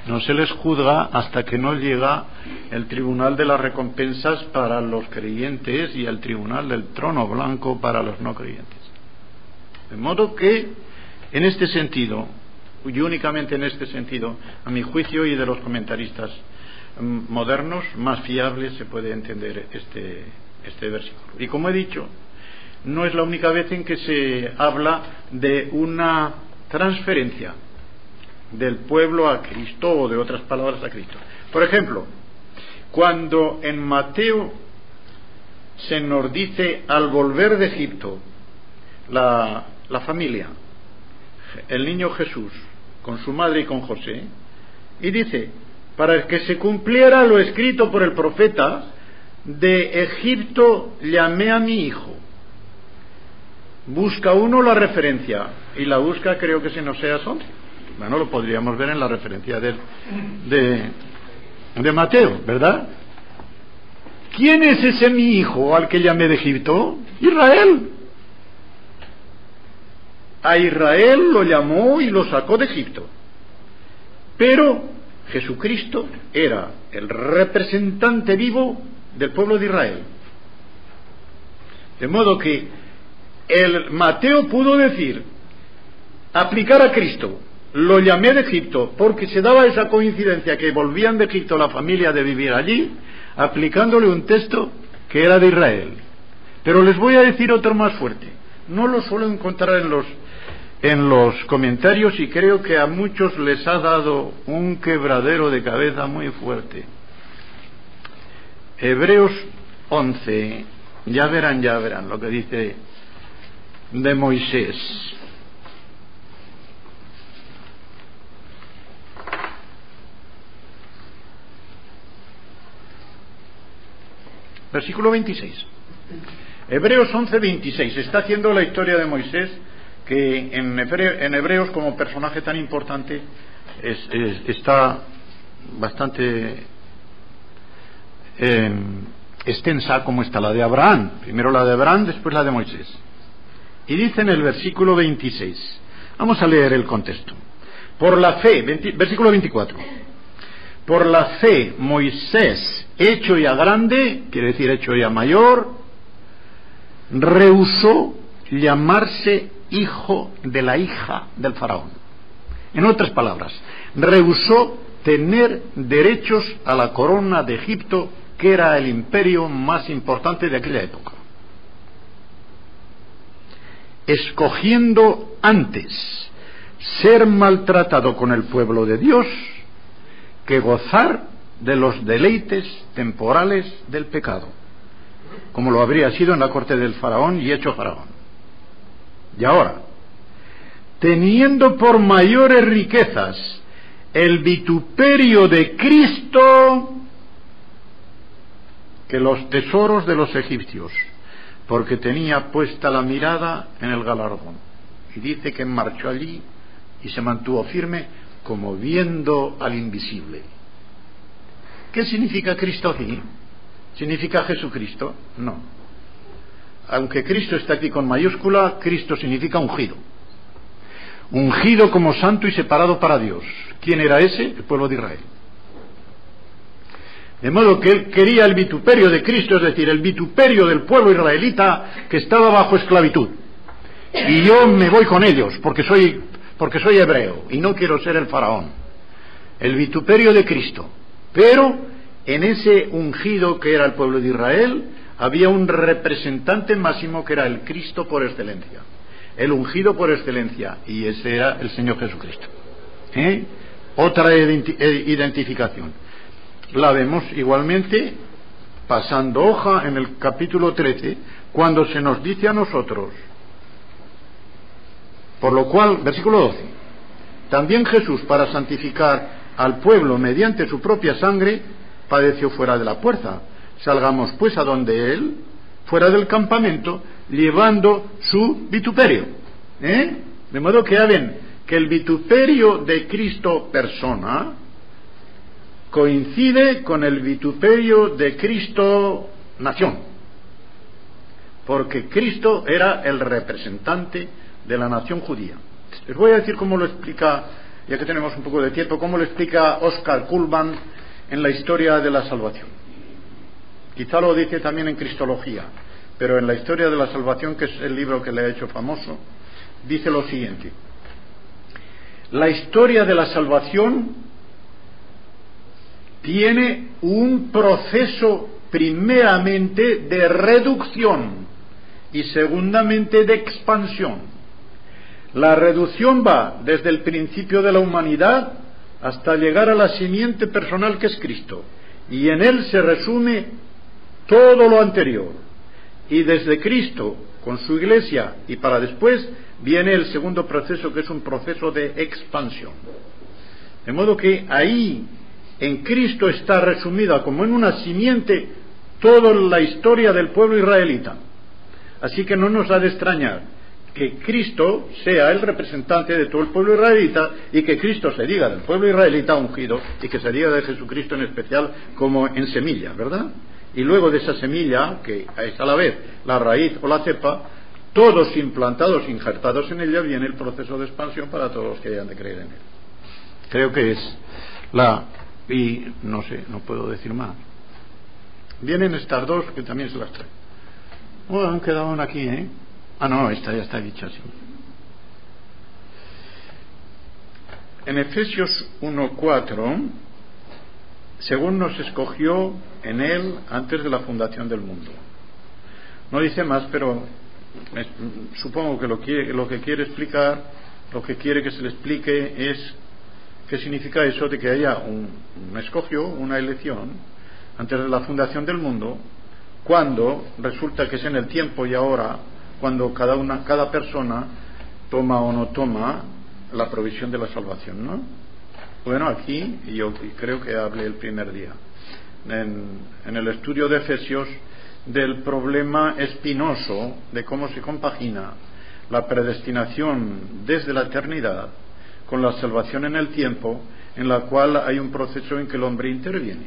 No se les juzga hasta que no llega el tribunal de las recompensas para los creyentes y el tribunal del trono blanco para los no creyentes. De modo que, en este sentido, y únicamente en este sentido, a mi juicio y de los comentaristas modernos, más fiables se puede entender este, este versículo. Y como he dicho, no es la única vez en que se habla de una transferencia del pueblo a Cristo o de otras palabras a Cristo. Por ejemplo, cuando en Mateo se nos dice al volver de Egipto la, la familia, el niño Jesús con su madre y con José, y dice, para que se cumpliera lo escrito por el profeta, de Egipto llamé a mi hijo. Busca uno la referencia y la busca creo que si no sea son. Bueno, lo podríamos ver en la referencia de, de, de Mateo, ¿verdad? ¿Quién es ese mi hijo al que llamé de Egipto? Israel. A Israel lo llamó y lo sacó de Egipto. Pero Jesucristo era el representante vivo del pueblo de Israel. De modo que el Mateo pudo decir, aplicar a Cristo, lo llamé de Egipto, porque se daba esa coincidencia que volvían de Egipto la familia de vivir allí, aplicándole un texto que era de Israel. Pero les voy a decir otro más fuerte. No lo suelo encontrar en los, en los comentarios y creo que a muchos les ha dado un quebradero de cabeza muy fuerte. Hebreos 11, ya verán, ya verán lo que dice de Moisés. Versículo 26. Hebreos 11, 26. Está haciendo la historia de Moisés, que en, Hebreos, como personaje tan importante, está bastante eh, extensa como está la de Abraham. Primero la de Abraham, después la de Moisés. Y dice en el versículo 26, vamos a leer el contexto. Por la fe, versículo 24. Por la fe, Moisés, hecho ya grande, quiere decir hecho ya mayor, rehusó llamarse hijo de la hija del faraón. En otras palabras, rehusó tener derechos a la corona de Egipto, que era el imperio más importante de aquella época. Escogiendo antes ser maltratado con el pueblo de Dios que gozar de los deleites temporales del pecado, como lo habría sido en la corte del faraón y hecho faraón. Y ahora, teniendo por mayores riquezas el vituperio de Cristo que los tesoros de los egipcios, porque tenía puesta la mirada en el galardón. Y dice que marchó allí y se mantuvo firme como viendo al invisible. ¿Qué significa Cristo aquí? ¿Significa Jesucristo? No. Aunque Cristo está aquí con mayúscula, Cristo significa ungido. Ungido como santo y separado para Dios. ¿Quién era ese? El pueblo de Israel. De modo que él quería el vituperio de Cristo, es decir, el vituperio del pueblo israelita que estaba bajo esclavitud. Y yo me voy con ellos porque soy, porque soy hebreo y no quiero ser el faraón. El vituperio de Cristo. Pero en ese ungido que era el pueblo de Israel había un representante máximo que era el Cristo por excelencia. El ungido por excelencia. Y ese era el Señor Jesucristo. ¿Eh? Otra eh, identificación. La vemos igualmente pasando hoja en el capítulo 13, cuando se nos dice a nosotros, por lo cual, versículo 12, también Jesús, para santificar al pueblo mediante su propia sangre, padeció fuera de la puerta. Salgamos pues a donde Él, fuera del campamento, llevando su vituperio. ¿Eh? De modo que ya ven, que el vituperio de Cristo persona coincide con el vituperio de Cristo nación, porque Cristo era el representante de la nación judía. Les voy a decir cómo lo explica, ya que tenemos un poco de tiempo, cómo lo explica Oscar Kuhlman en la historia de la salvación. Quizá lo dice también en Cristología, pero en la historia de la salvación, que es el libro que le ha hecho famoso, dice lo siguiente. La historia de la salvación tiene un proceso primeramente de reducción y segundamente de expansión. La reducción va desde el principio de la humanidad hasta llegar a la simiente personal que es Cristo. Y en él se resume todo lo anterior. Y desde Cristo, con su iglesia, y para después, viene el segundo proceso que es un proceso de expansión. De modo que ahí en Cristo está resumida como en una simiente toda la historia del pueblo israelita. Así que no nos ha de extrañar que Cristo sea el representante de todo el pueblo israelita y que Cristo se diga del pueblo israelita ungido y que se diga de Jesucristo en especial como en semilla, ¿verdad? Y luego de esa semilla, que es a la vez la raíz o la cepa, todos implantados, injertados en ella, viene el proceso de expansión para todos los que hayan de creer en él. Creo que es la... y no sé, no puedo decir más. Vienen estas dos que también se las traen. Bueno, han quedado una aquí, ¿eh? Ah, no, esta ya está dicha así. En Efesios 1.4, según nos escogió en él antes de la fundación del mundo. No dice más, pero supongo que lo, lo que quiere explicar, lo que quiere que se le explique es qué significa eso de que haya un, un una elección, antes de la fundación del mundo, cuando resulta que es en el tiempo y ahora cuando cada, una, cada persona toma o no toma la provisión de la salvación, ¿no? Bueno, aquí yo creo que hablé el primer día, en, en el estudio de Efesios, del problema espinoso de cómo se compagina la predestinación desde la eternidad con la salvación en el tiempo, en la cual hay un proceso en que el hombre interviene,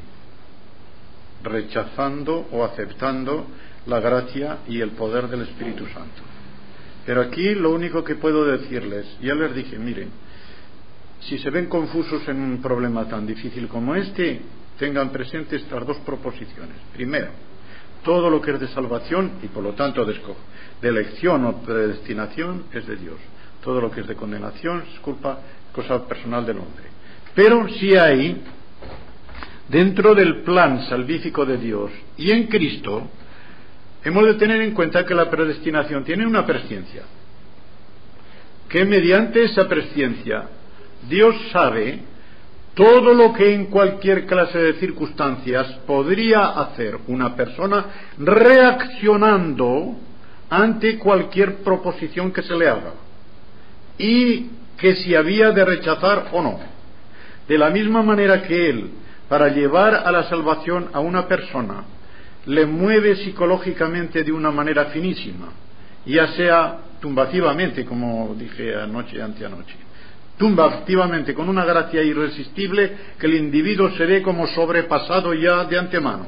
rechazando o aceptando la gracia y el poder del Espíritu Santo. Pero aquí lo único que puedo decirles, ya les dije, miren, si se ven confusos en un problema tan difícil como este, tengan presente estas dos proposiciones. Primero, todo lo que es de salvación y por lo tanto de, elección o predestinación es de Dios. Todo lo que es de condenación es culpa, cosa personal del hombre. Pero si hay, dentro del plan salvífico de Dios y en Cristo, hemos de tener en cuenta que la predestinación tiene una presciencia, que mediante esa presciencia Dios sabe todo lo que en cualquier clase de circunstancias podría hacer una persona reaccionando ante cualquier proposición que se le haga y que si había de rechazar o no. De la misma manera que Él, para llevar a la salvación a una persona, le mueve psicológicamente de una manera finísima, ya sea tumbativamente, como dije anoche anteanoche, tumba activamente con una gracia irresistible que el individuo se ve como sobrepasado ya de antemano,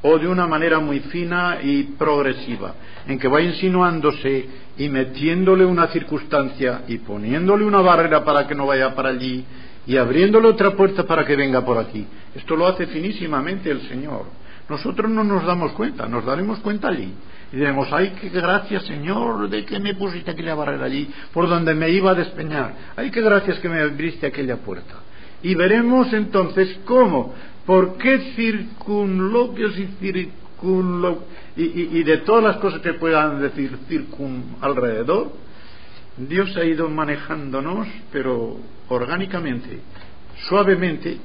o de una manera muy fina y progresiva, en que va insinuándose y metiéndole una circunstancia y poniéndole una barrera para que no vaya para allí y abriéndole otra puerta para que venga por aquí. Esto lo hace finísimamente el Señor. Nosotros no nos damos cuenta, nos daremos cuenta allí. Y diremos, ay, qué gracias Señor de que me pusiste aquella barrera allí, por donde me iba a despeñar. Ay, qué gracias que me abriste aquella puerta. Y veremos entonces cómo, por qué circunloquios y circunlo y, y, de todas las cosas que puedan decir circun alrededor, Dios ha ido manejándonos, pero orgánicamente, suavemente,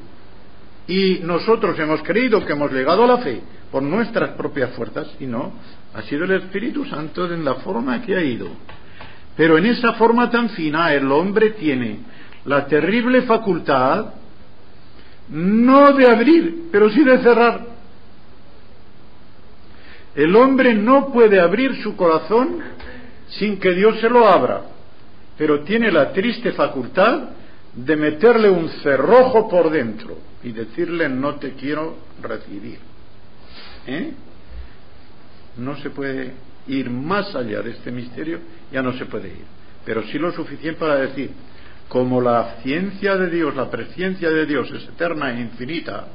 y nosotros hemos creído que hemos llegado a la fe por nuestras propias fuerzas y no, ha sido el Espíritu Santo en la forma que ha ido. Pero en esa forma tan fina el hombre tiene la terrible facultad no de abrir, pero sí de cerrar. El hombre no puede abrir su corazón sin que Dios se lo abra, pero tiene la triste facultad de meterle un cerrojo por dentro y decirle no te quiero recibir. ¿Eh? No se puede ir más allá de este misterio, ya no se puede ir. Pero sí lo suficiente para decir, como la ciencia de Dios, la presciencia de Dios es eterna e infinita,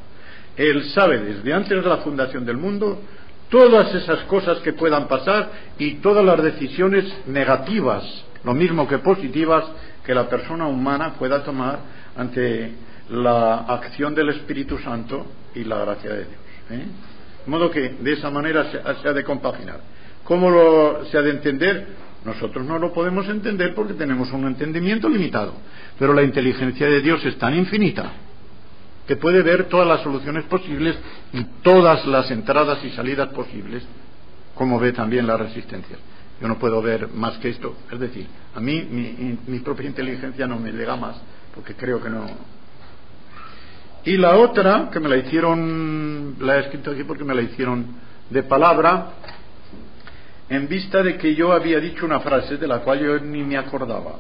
Él sabe desde antes de la fundación del mundo todas esas cosas que puedan pasar y todas las decisiones negativas, lo mismo que positivas, que la persona humana pueda tomar ante la acción del Espíritu Santo y la gracia de Dios. ¿eh? De modo que de esa manera se, ha de compaginar. ¿Cómo lo, se ha de entender? Nosotros no lo podemos entender porque tenemos un entendimiento limitado, pero la inteligencia de Dios es tan infinita que puede ver todas las soluciones posibles y todas las entradas y salidas posibles, como ve también la resistencia. Yo no puedo ver más que esto, es decir, a mí mi propia inteligencia no me llega más, porque creo que no, Y la otra, que me la hicieron, la he escrito aquí porque me la hicieron de palabra, en vista de que yo había dicho una frase de la cual yo ni me acordaba,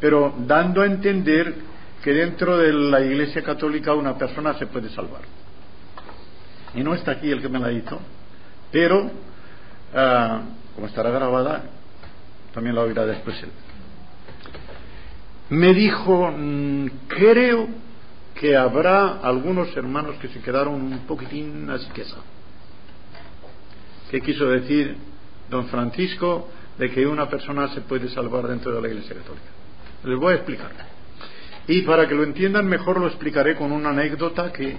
pero dando a entender que dentro de la Iglesia Católica una persona se puede salvar. Y no está aquí el que me la hizo, pero ah, como estará grabada, también la oirá después él. Me dijo, mm, creo que habrá algunos hermanos que se quedaron un poquitín así que ¿Qué quiso decir don Francisco de que una persona se puede salvar dentro de la Iglesia Católica? Les voy a explicar. Y para que lo entiendan mejor lo explicaré con una anécdota que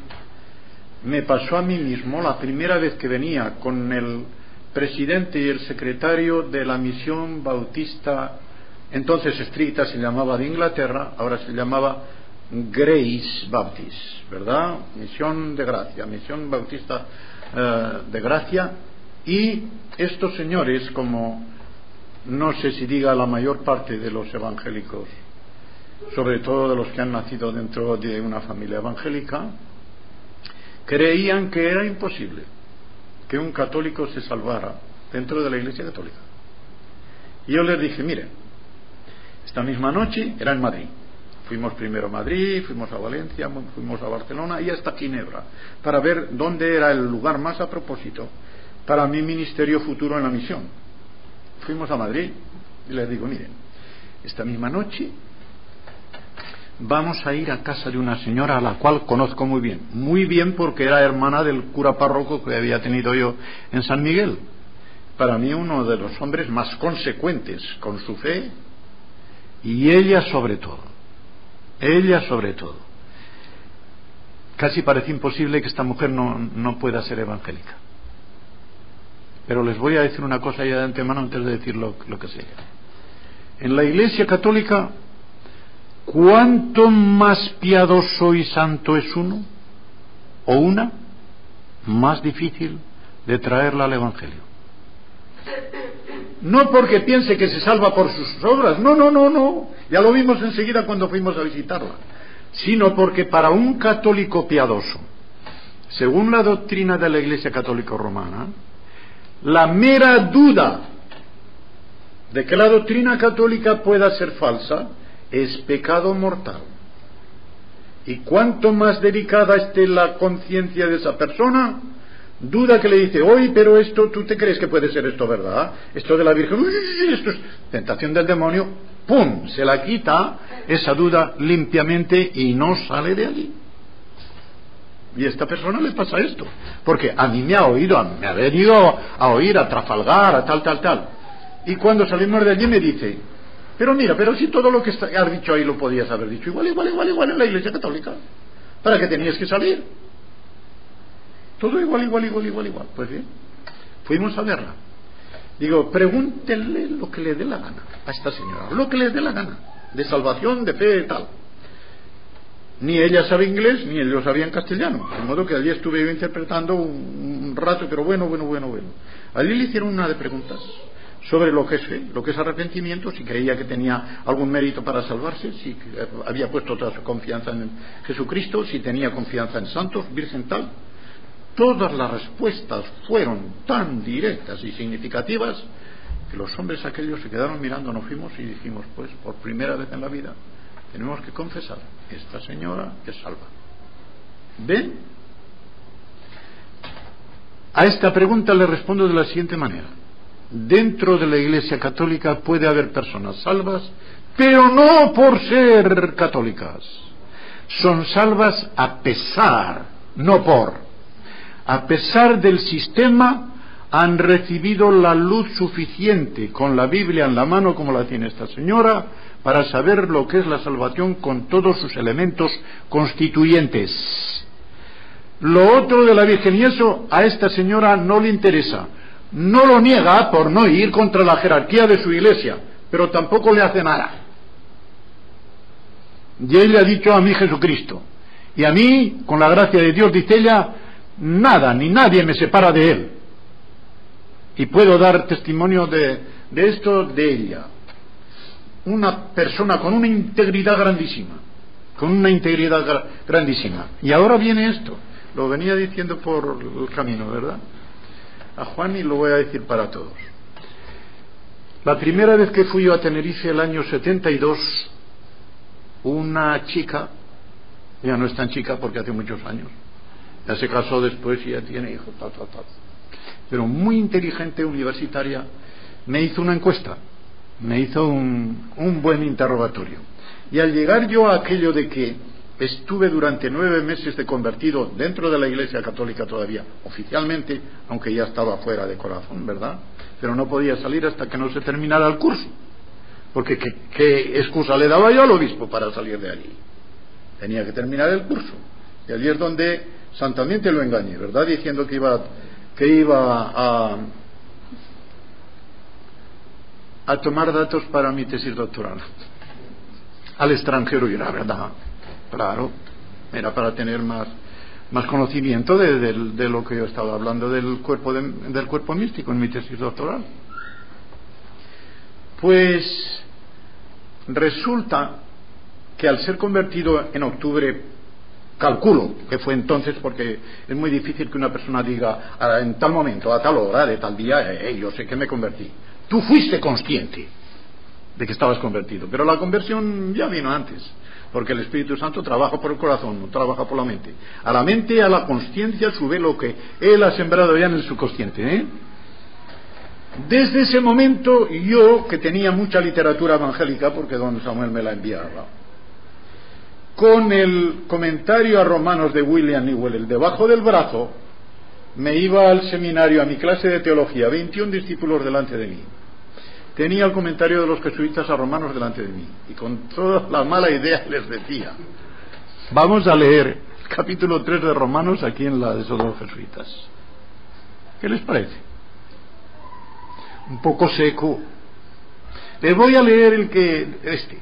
me pasó a mí mismo la primera vez que venía con el presidente y el secretario de la misión bautista, entonces estricta se llamaba de Inglaterra, ahora se llamaba Grace Baptist, ¿verdad? Misión de gracia, misión bautista eh, de gracia. Y estos señores, como no sé si diga la mayor parte de los evangélicos, sobre todo de los que han nacido dentro de una familia evangélica, creían que era imposible que un católico se salvara dentro de la Iglesia Católica. Y yo les dije, mire, esta misma noche era en Madrid. Fuimos primero a Madrid, fuimos a Valencia, fuimos a Barcelona y hasta Ginebra, para ver dónde era el lugar más a propósito para mi ministerio futuro en la misión. Fuimos a Madrid y les digo, miren, esta misma noche vamos a ir a casa de una señora a la cual conozco muy bien. Muy bien porque era hermana del cura párroco que había tenido yo en San Miguel. Para mí uno de los hombres más consecuentes con su fe y ella sobre todo. Ella sobre todo. Casi parece imposible que esta mujer no, no pueda ser evangélica. Pero les voy a decir una cosa ya de antemano antes de decir lo, lo que sea. En la Iglesia Católica cuánto más piadoso y santo es uno o una, más difícil de traerla al Evangelio. No porque piense que se salva por sus obras, no, no, no, no, ya lo vimos enseguida cuando fuimos a visitarla, sino porque para un católico piadoso, según la doctrina de la Iglesia Católica Romana, la mera duda de que la doctrina católica pueda ser falsa es pecado mortal. Y cuanto más delicada esté la conciencia de esa persona, duda que le dice, oye, pero esto, ¿tú te crees que puede ser esto verdad? Esto de la Virgen, esto es tentación del demonio, ¡pum! Se la quita esa duda limpiamente y no sale de allí. Y a esta persona le pasa esto, porque a mí me ha oído, me ha venido a oír, a Trafalgar, a tal, tal, tal. Y cuando salimos de allí me dice, pero mira, pero si todo lo que has dicho ahí lo podías haber dicho igual, igual, igual, igual en la Iglesia Católica. ¿Para qué tenías que salir? Todo igual, igual, igual, igual, igual. Pues bien, fuimos a verla. Digo, pregúntenle lo que le dé la gana a esta señora, lo que le dé la gana, de salvación, de fe tal. Ni ella sabe inglés, ni ellos sabían castellano. De modo que allí estuve yo interpretando un, rato, pero bueno, bueno, bueno, bueno. Allí le hicieron una de preguntas sobre lo que es fe, lo que es arrepentimiento, si creía que tenía algún mérito para salvarse, si había puesto toda su confianza en Jesucristo, si tenía confianza en santos, virgen tal. Todas las respuestas fueron tan directas y significativas que los hombres aquellos se quedaron mirando, nos fuimos y dijimos, pues por primera vez en la vida tenemos que confesar, esta señora es salva. ¿Ven? A esta pregunta le respondo de la siguiente manera dentro de la Iglesia Católica puede haber personas salvas, pero no por ser católicas. Son salvas a pesar, no por. A pesar del sistema, han recibido la luz suficiente con la Biblia en la mano, como la tiene esta señora, para saber lo que es la salvación con todos sus elementos constituyentes. Lo otro de la Virgen y eso a esta señora no le interesa no lo niega por no ir contra la jerarquía de su iglesia, pero tampoco le hace nada. Y él le ha dicho a mí Jesucristo. Y a mí, con la gracia de Dios, dice ella, nada ni nadie me separa de él. Y puedo dar testimonio de, de esto de ella. Una persona con una integridad grandísima. con una integridad grandísima. Y ahora viene esto, lo venía diciendo por el camino, ¿verdad? A Juan y lo voy a decir para todos. La primera vez que fui yo a Tenerife el año 72, una chica, ya no es tan chica porque hace muchos años, ya se casó después y ya tiene hijos, tal, tal, tal, pero muy inteligente, universitaria, me hizo una encuesta, me hizo un, un buen interrogatorio. Y al llegar yo a aquello de que estuve durante nueve meses de convertido dentro de la Iglesia Católica todavía, oficialmente, aunque ya estaba fuera de corazón, ¿verdad? Pero no podía salir hasta que no se terminara el curso. Porque ¿qué, excusa le daba yo al obispo para salir de allí? Tenía que terminar el curso. Y allí es donde santamente lo engañé, ¿verdad? Diciendo que iba, que iba a, a tomar datos para mi tesis doctoral al extranjero y era verdad, claro, era para tener más, más conocimiento de, lo que yo estaba hablando del cuerpo, del cuerpo místico en mi tesis doctoral. Pues resulta que al ser convertido en octubre, calculo que fue entonces, porque es muy difícil que una persona diga ah, en tal momento, a tal hora, de tal día, eh, yo sé que me convertí. Tú fuiste consciente de que estabas convertido. Pero la conversión ya vino antes, porque el Espíritu Santo trabaja por el corazón, no trabaja por la mente. A la mente, a la conciencia, sube lo que Él ha sembrado ya en el subconsciente. ¿eh? Desde ese momento, yo, que tenía mucha literatura evangélica, porque don Samuel me la enviaba, con el comentario a Romanos de William Newell, el debajo del brazo, me iba al seminario, a mi clase de teología, 21 discípulos delante de mí tenía el comentario de los jesuitas a romanos delante de mí y con toda la mala idea les decía, vamos a leer el capítulo 3 de Romanos aquí en la de esos dos jesuitas. ¿Qué les parece? Un poco seco. Les voy a leer el que, este,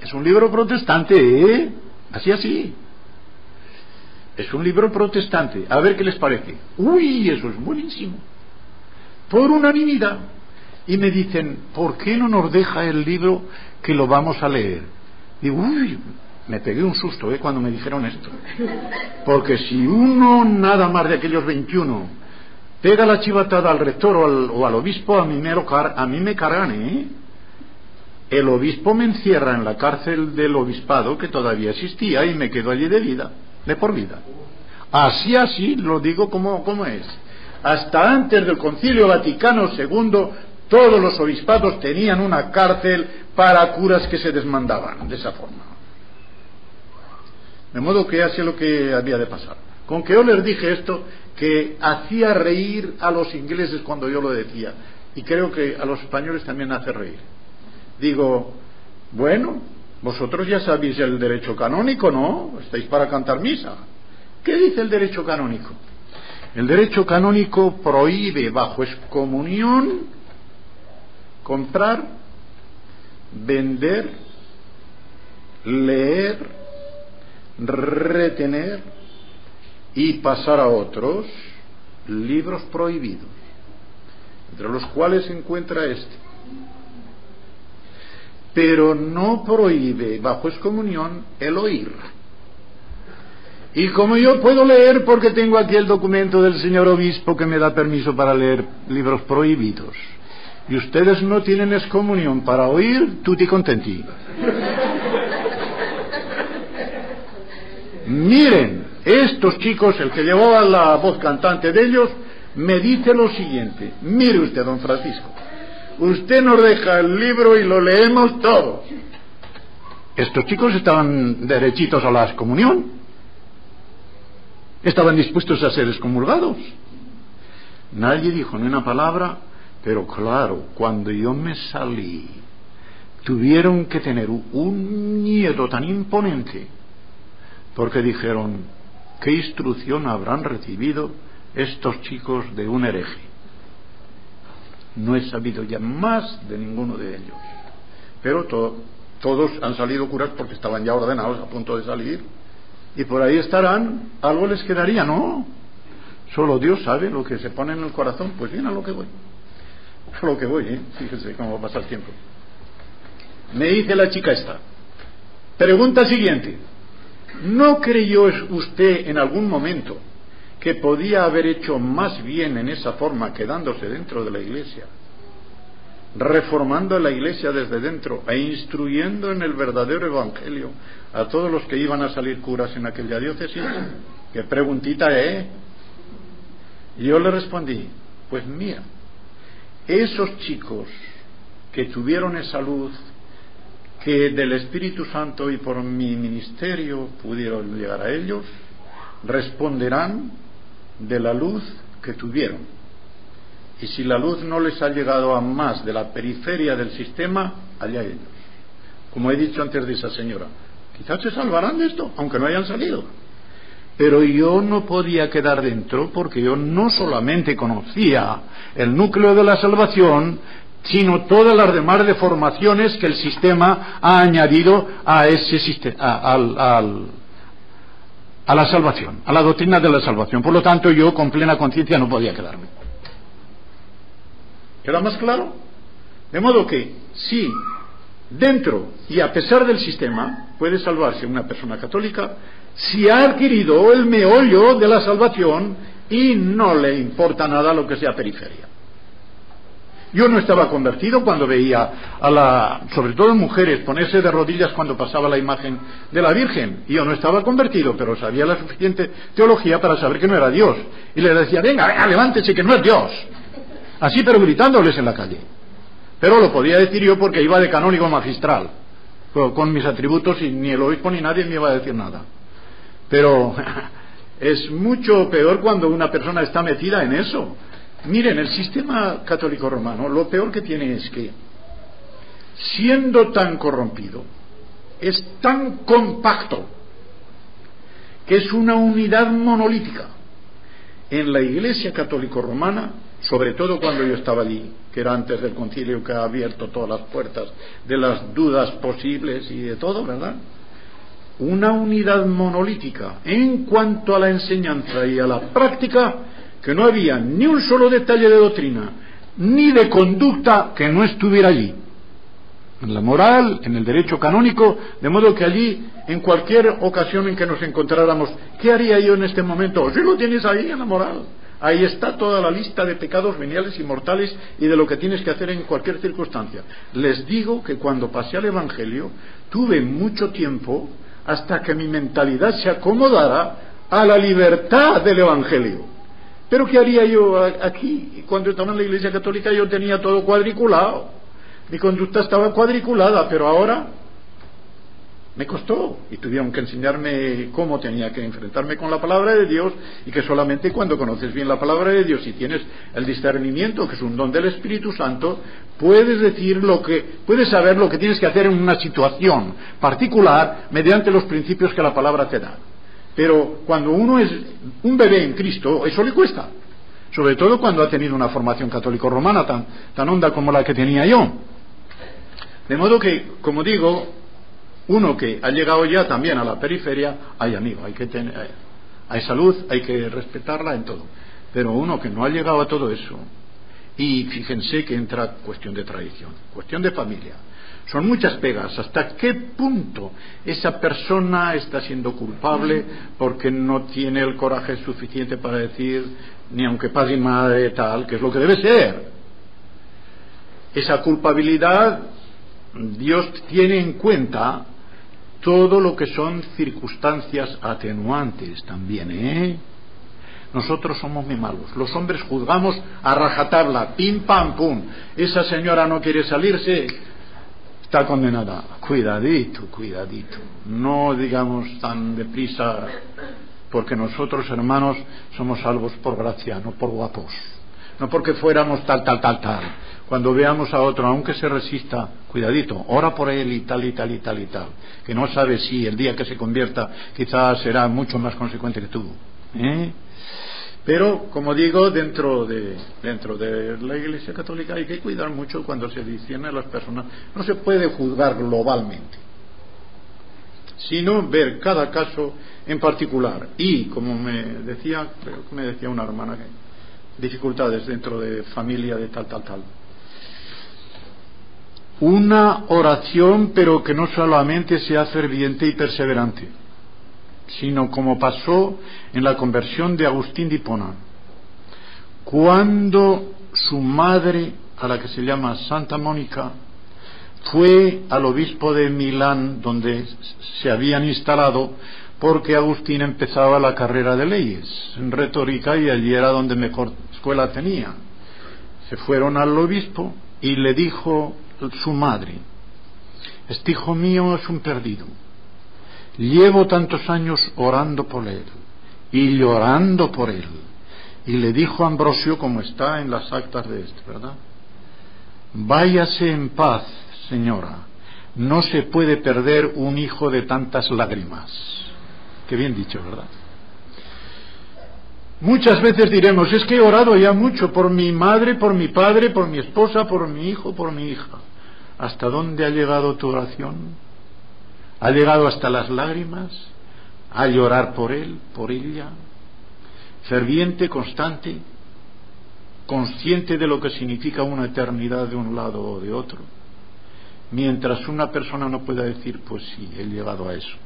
es un libro protestante, ¿eh? Así, así. Es un libro protestante. A ver qué les parece. Uy, eso es buenísimo. Por unanimidad y me dicen, ¿por qué no nos deja el libro que lo vamos a leer? Digo, uy, me pegué un susto ¿eh? cuando me dijeron esto. Porque si uno, nada más de aquellos 21, pega la chivatada al rector o al, obispo, a mí, me a mí me cargan, ¿eh? El obispo me encierra en la cárcel del obispado que todavía existía y me quedo allí de vida, de por vida. Así, así, lo digo como, como es. Hasta antes del Concilio Vaticano II todos los obispados tenían una cárcel para curas que se desmandaban de esa forma. De modo que hacía lo que había de pasar. Con que yo les dije esto, que hacía reír a los ingleses cuando yo lo decía. Y creo que a los españoles también hace reír. Digo, bueno, vosotros ya sabéis el derecho canónico, ¿no? Estáis para cantar misa. ¿Qué dice el derecho canónico? El derecho canónico prohíbe bajo excomunión comprar, vender, leer, retener y pasar a otros libros prohibidos, entre los cuales se encuentra este. Pero no prohíbe bajo excomunión el oír. Y como yo puedo leer porque tengo aquí el documento del señor obispo que me da permiso para leer libros prohibidos, y ustedes no tienen excomunión para oír, tutti contenti. Miren, estos chicos, el que llevaba la voz cantante de ellos, me dice lo siguiente. Mire usted, don Francisco, usted nos deja el libro y lo leemos todo. Estos chicos estaban derechitos a la excomunión. Estaban dispuestos a ser excomulgados. Nadie dijo ni una palabra pero claro, cuando yo me salí, tuvieron que tener un nieto tan imponente, porque dijeron, ¿qué instrucción habrán recibido estos chicos de un hereje? No he sabido ya más de ninguno de ellos. Pero todos han salido curas porque estaban ya ordenados a punto de salir. Y por ahí estarán, algo les quedaría, ¿no? Solo Dios sabe lo que se pone en el corazón. Pues bien, a lo que voy a lo que voy, ¿eh? fíjese cómo va a pasar el tiempo. Me dice la chica esta. Pregunta siguiente. ¿No creyó usted en algún momento que podía haber hecho más bien en esa forma quedándose dentro de la iglesia, reformando la iglesia desde dentro e instruyendo en el verdadero evangelio a todos los que iban a salir curas en aquella diócesis? ¿Qué preguntita, eh? Y yo le respondí, pues mira, esos chicos que tuvieron esa luz que del Espíritu Santo y por mi ministerio pudieron llegar a ellos, responderán de la luz que tuvieron. Y si la luz no les ha llegado a más de la periferia del sistema, allá ellos. Como he dicho antes de esa señora, quizás se salvarán de esto, aunque no hayan salido. Pero yo no podía quedar dentro porque yo no solamente conocía el núcleo de la salvación, sino todas las demás deformaciones que el sistema ha añadido a ese sistema, a, a la salvación, a la doctrina de la salvación. Por lo tanto, yo con plena conciencia no podía quedarme. ¿Queda más claro? De modo que, si dentro y a pesar del sistema puede salvarse una persona católica, si ha adquirido el meollo de la salvación y no le importa nada lo que sea periferia. Yo no estaba convertido cuando veía a la, sobre todo mujeres, ponerse de rodillas cuando pasaba la imagen de la Virgen. Yo no estaba convertido, pero sabía la suficiente teología para saber que no era Dios. Y le decía, venga, venga, levántese que no es Dios. Así, pero gritándoles en la calle. Pero lo podía decir yo porque iba de canónigo magistral, con mis atributos y ni el obispo ni nadie me iba a decir nada. Pero [laughs] es mucho peor cuando una persona está metida en eso Miren, el sistema católico romano lo peor que tiene es que, siendo tan corrompido, es tan compacto que es una unidad monolítica. En la Iglesia católico romana, sobre todo cuando yo estaba allí, que era antes del concilio que ha abierto todas las puertas de las dudas posibles y de todo, ¿verdad? Una unidad monolítica en cuanto a la enseñanza y a la práctica que no había ni un solo detalle de doctrina, ni de conducta que no estuviera allí. En la moral, en el derecho canónico, de modo que allí, en cualquier ocasión en que nos encontráramos, ¿qué haría yo en este momento? Si lo tienes ahí en la moral. Ahí está toda la lista de pecados veniales y mortales y de lo que tienes que hacer en cualquier circunstancia. Les digo que cuando pasé al Evangelio tuve mucho tiempo hasta que mi mentalidad se acomodara a la libertad del Evangelio. Pero ¿qué haría yo aquí? Cuando estaba en la Iglesia Católica yo tenía todo cuadriculado. Mi conducta estaba cuadriculada, pero ahora me costó y tuvieron que enseñarme cómo tenía que enfrentarme con la palabra de Dios y que solamente cuando conoces bien la palabra de Dios y tienes el discernimiento, que es un don del Espíritu Santo, puedes decir lo que, puedes saber lo que tienes que hacer en una situación particular mediante los principios que la palabra te da. Pero cuando uno es un bebé en Cristo, eso le cuesta. Sobre todo cuando ha tenido una formación católico-romana tan, tan honda como la que tenía yo. De modo que, como digo, uno que ha llegado ya también a la periferia, hay amigo, hay que tener, hay salud, hay que respetarla en todo. Pero uno que no ha llegado a todo eso, y fíjense que entra cuestión de tradición, cuestión de familia, son muchas pegas. ¿Hasta qué punto esa persona está siendo culpable porque no tiene el coraje suficiente para decir, ni aunque pase madre tal, que es lo que debe ser? Esa culpabilidad, Dios tiene en cuenta todo lo que son circunstancias atenuantes también, ¿eh? Nosotros somos muy malos. Los hombres juzgamos a rajatarla, pim, pam, pum. Esa señora no quiere salirse, está condenada. Cuidadito, cuidadito. No digamos tan deprisa, porque nosotros, hermanos, somos salvos por gracia, no por guapos. No porque fuéramos tal, tal, tal, tal. Cuando veamos a otro, aunque se resista, cuidadito, ora por él y tal, y tal, y tal, y tal. Que no sabe si el día que se convierta quizás será mucho más consecuente que tú. ¿Eh? Pero, como digo, dentro de, dentro de la Iglesia Católica hay que cuidar mucho cuando se discierne a las personas. No se puede juzgar globalmente, sino ver cada caso en particular. Y, como me decía, creo que me decía una hermana, dificultades dentro de familia de tal, tal, tal. Una oración, pero que no solamente sea ferviente y perseverante sino como pasó en la conversión de Agustín de Hipona. Cuando su madre, a la que se llama Santa Mónica, fue al obispo de Milán, donde se habían instalado, porque Agustín empezaba la carrera de leyes en retórica y allí era donde mejor escuela tenía. Se fueron al obispo y le dijo su madre, este hijo mío es un perdido. Llevo tantos años orando por él y llorando por él. Y le dijo Ambrosio, como está en las actas de este, ¿verdad? Váyase en paz, señora. No se puede perder un hijo de tantas lágrimas. Qué bien dicho, ¿verdad? Muchas veces diremos, es que he orado ya mucho por mi madre, por mi padre, por mi esposa, por mi hijo, por mi hija. ¿Hasta dónde ha llegado tu oración? ¿Ha llegado hasta las lágrimas? ¿A llorar por él, por ella? Ferviente, constante, consciente de lo que significa una eternidad de un lado o de otro. Mientras una persona no pueda decir, pues sí, he llegado a eso.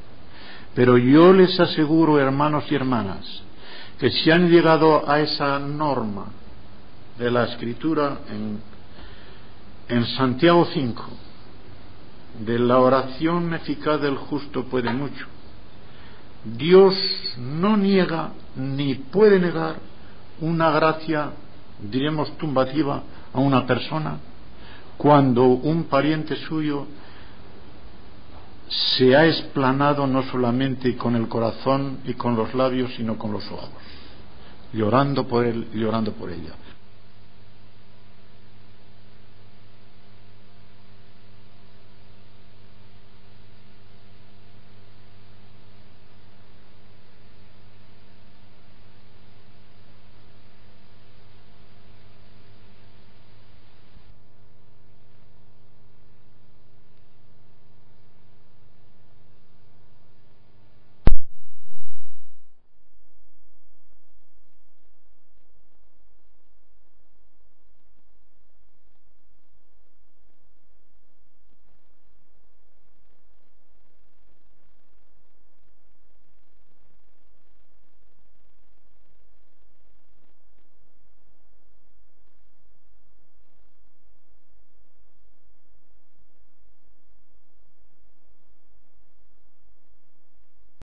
Pero yo les aseguro, hermanos y hermanas, que si han llegado a esa norma de la escritura en, en Santiago 5, de la oración eficaz del justo puede mucho, Dios no niega ni puede negar una gracia, diremos, tumbativa a una persona cuando un pariente suyo se ha explanado no solamente con el corazón y con los labios, sino con los ojos, llorando por él, llorando por ella.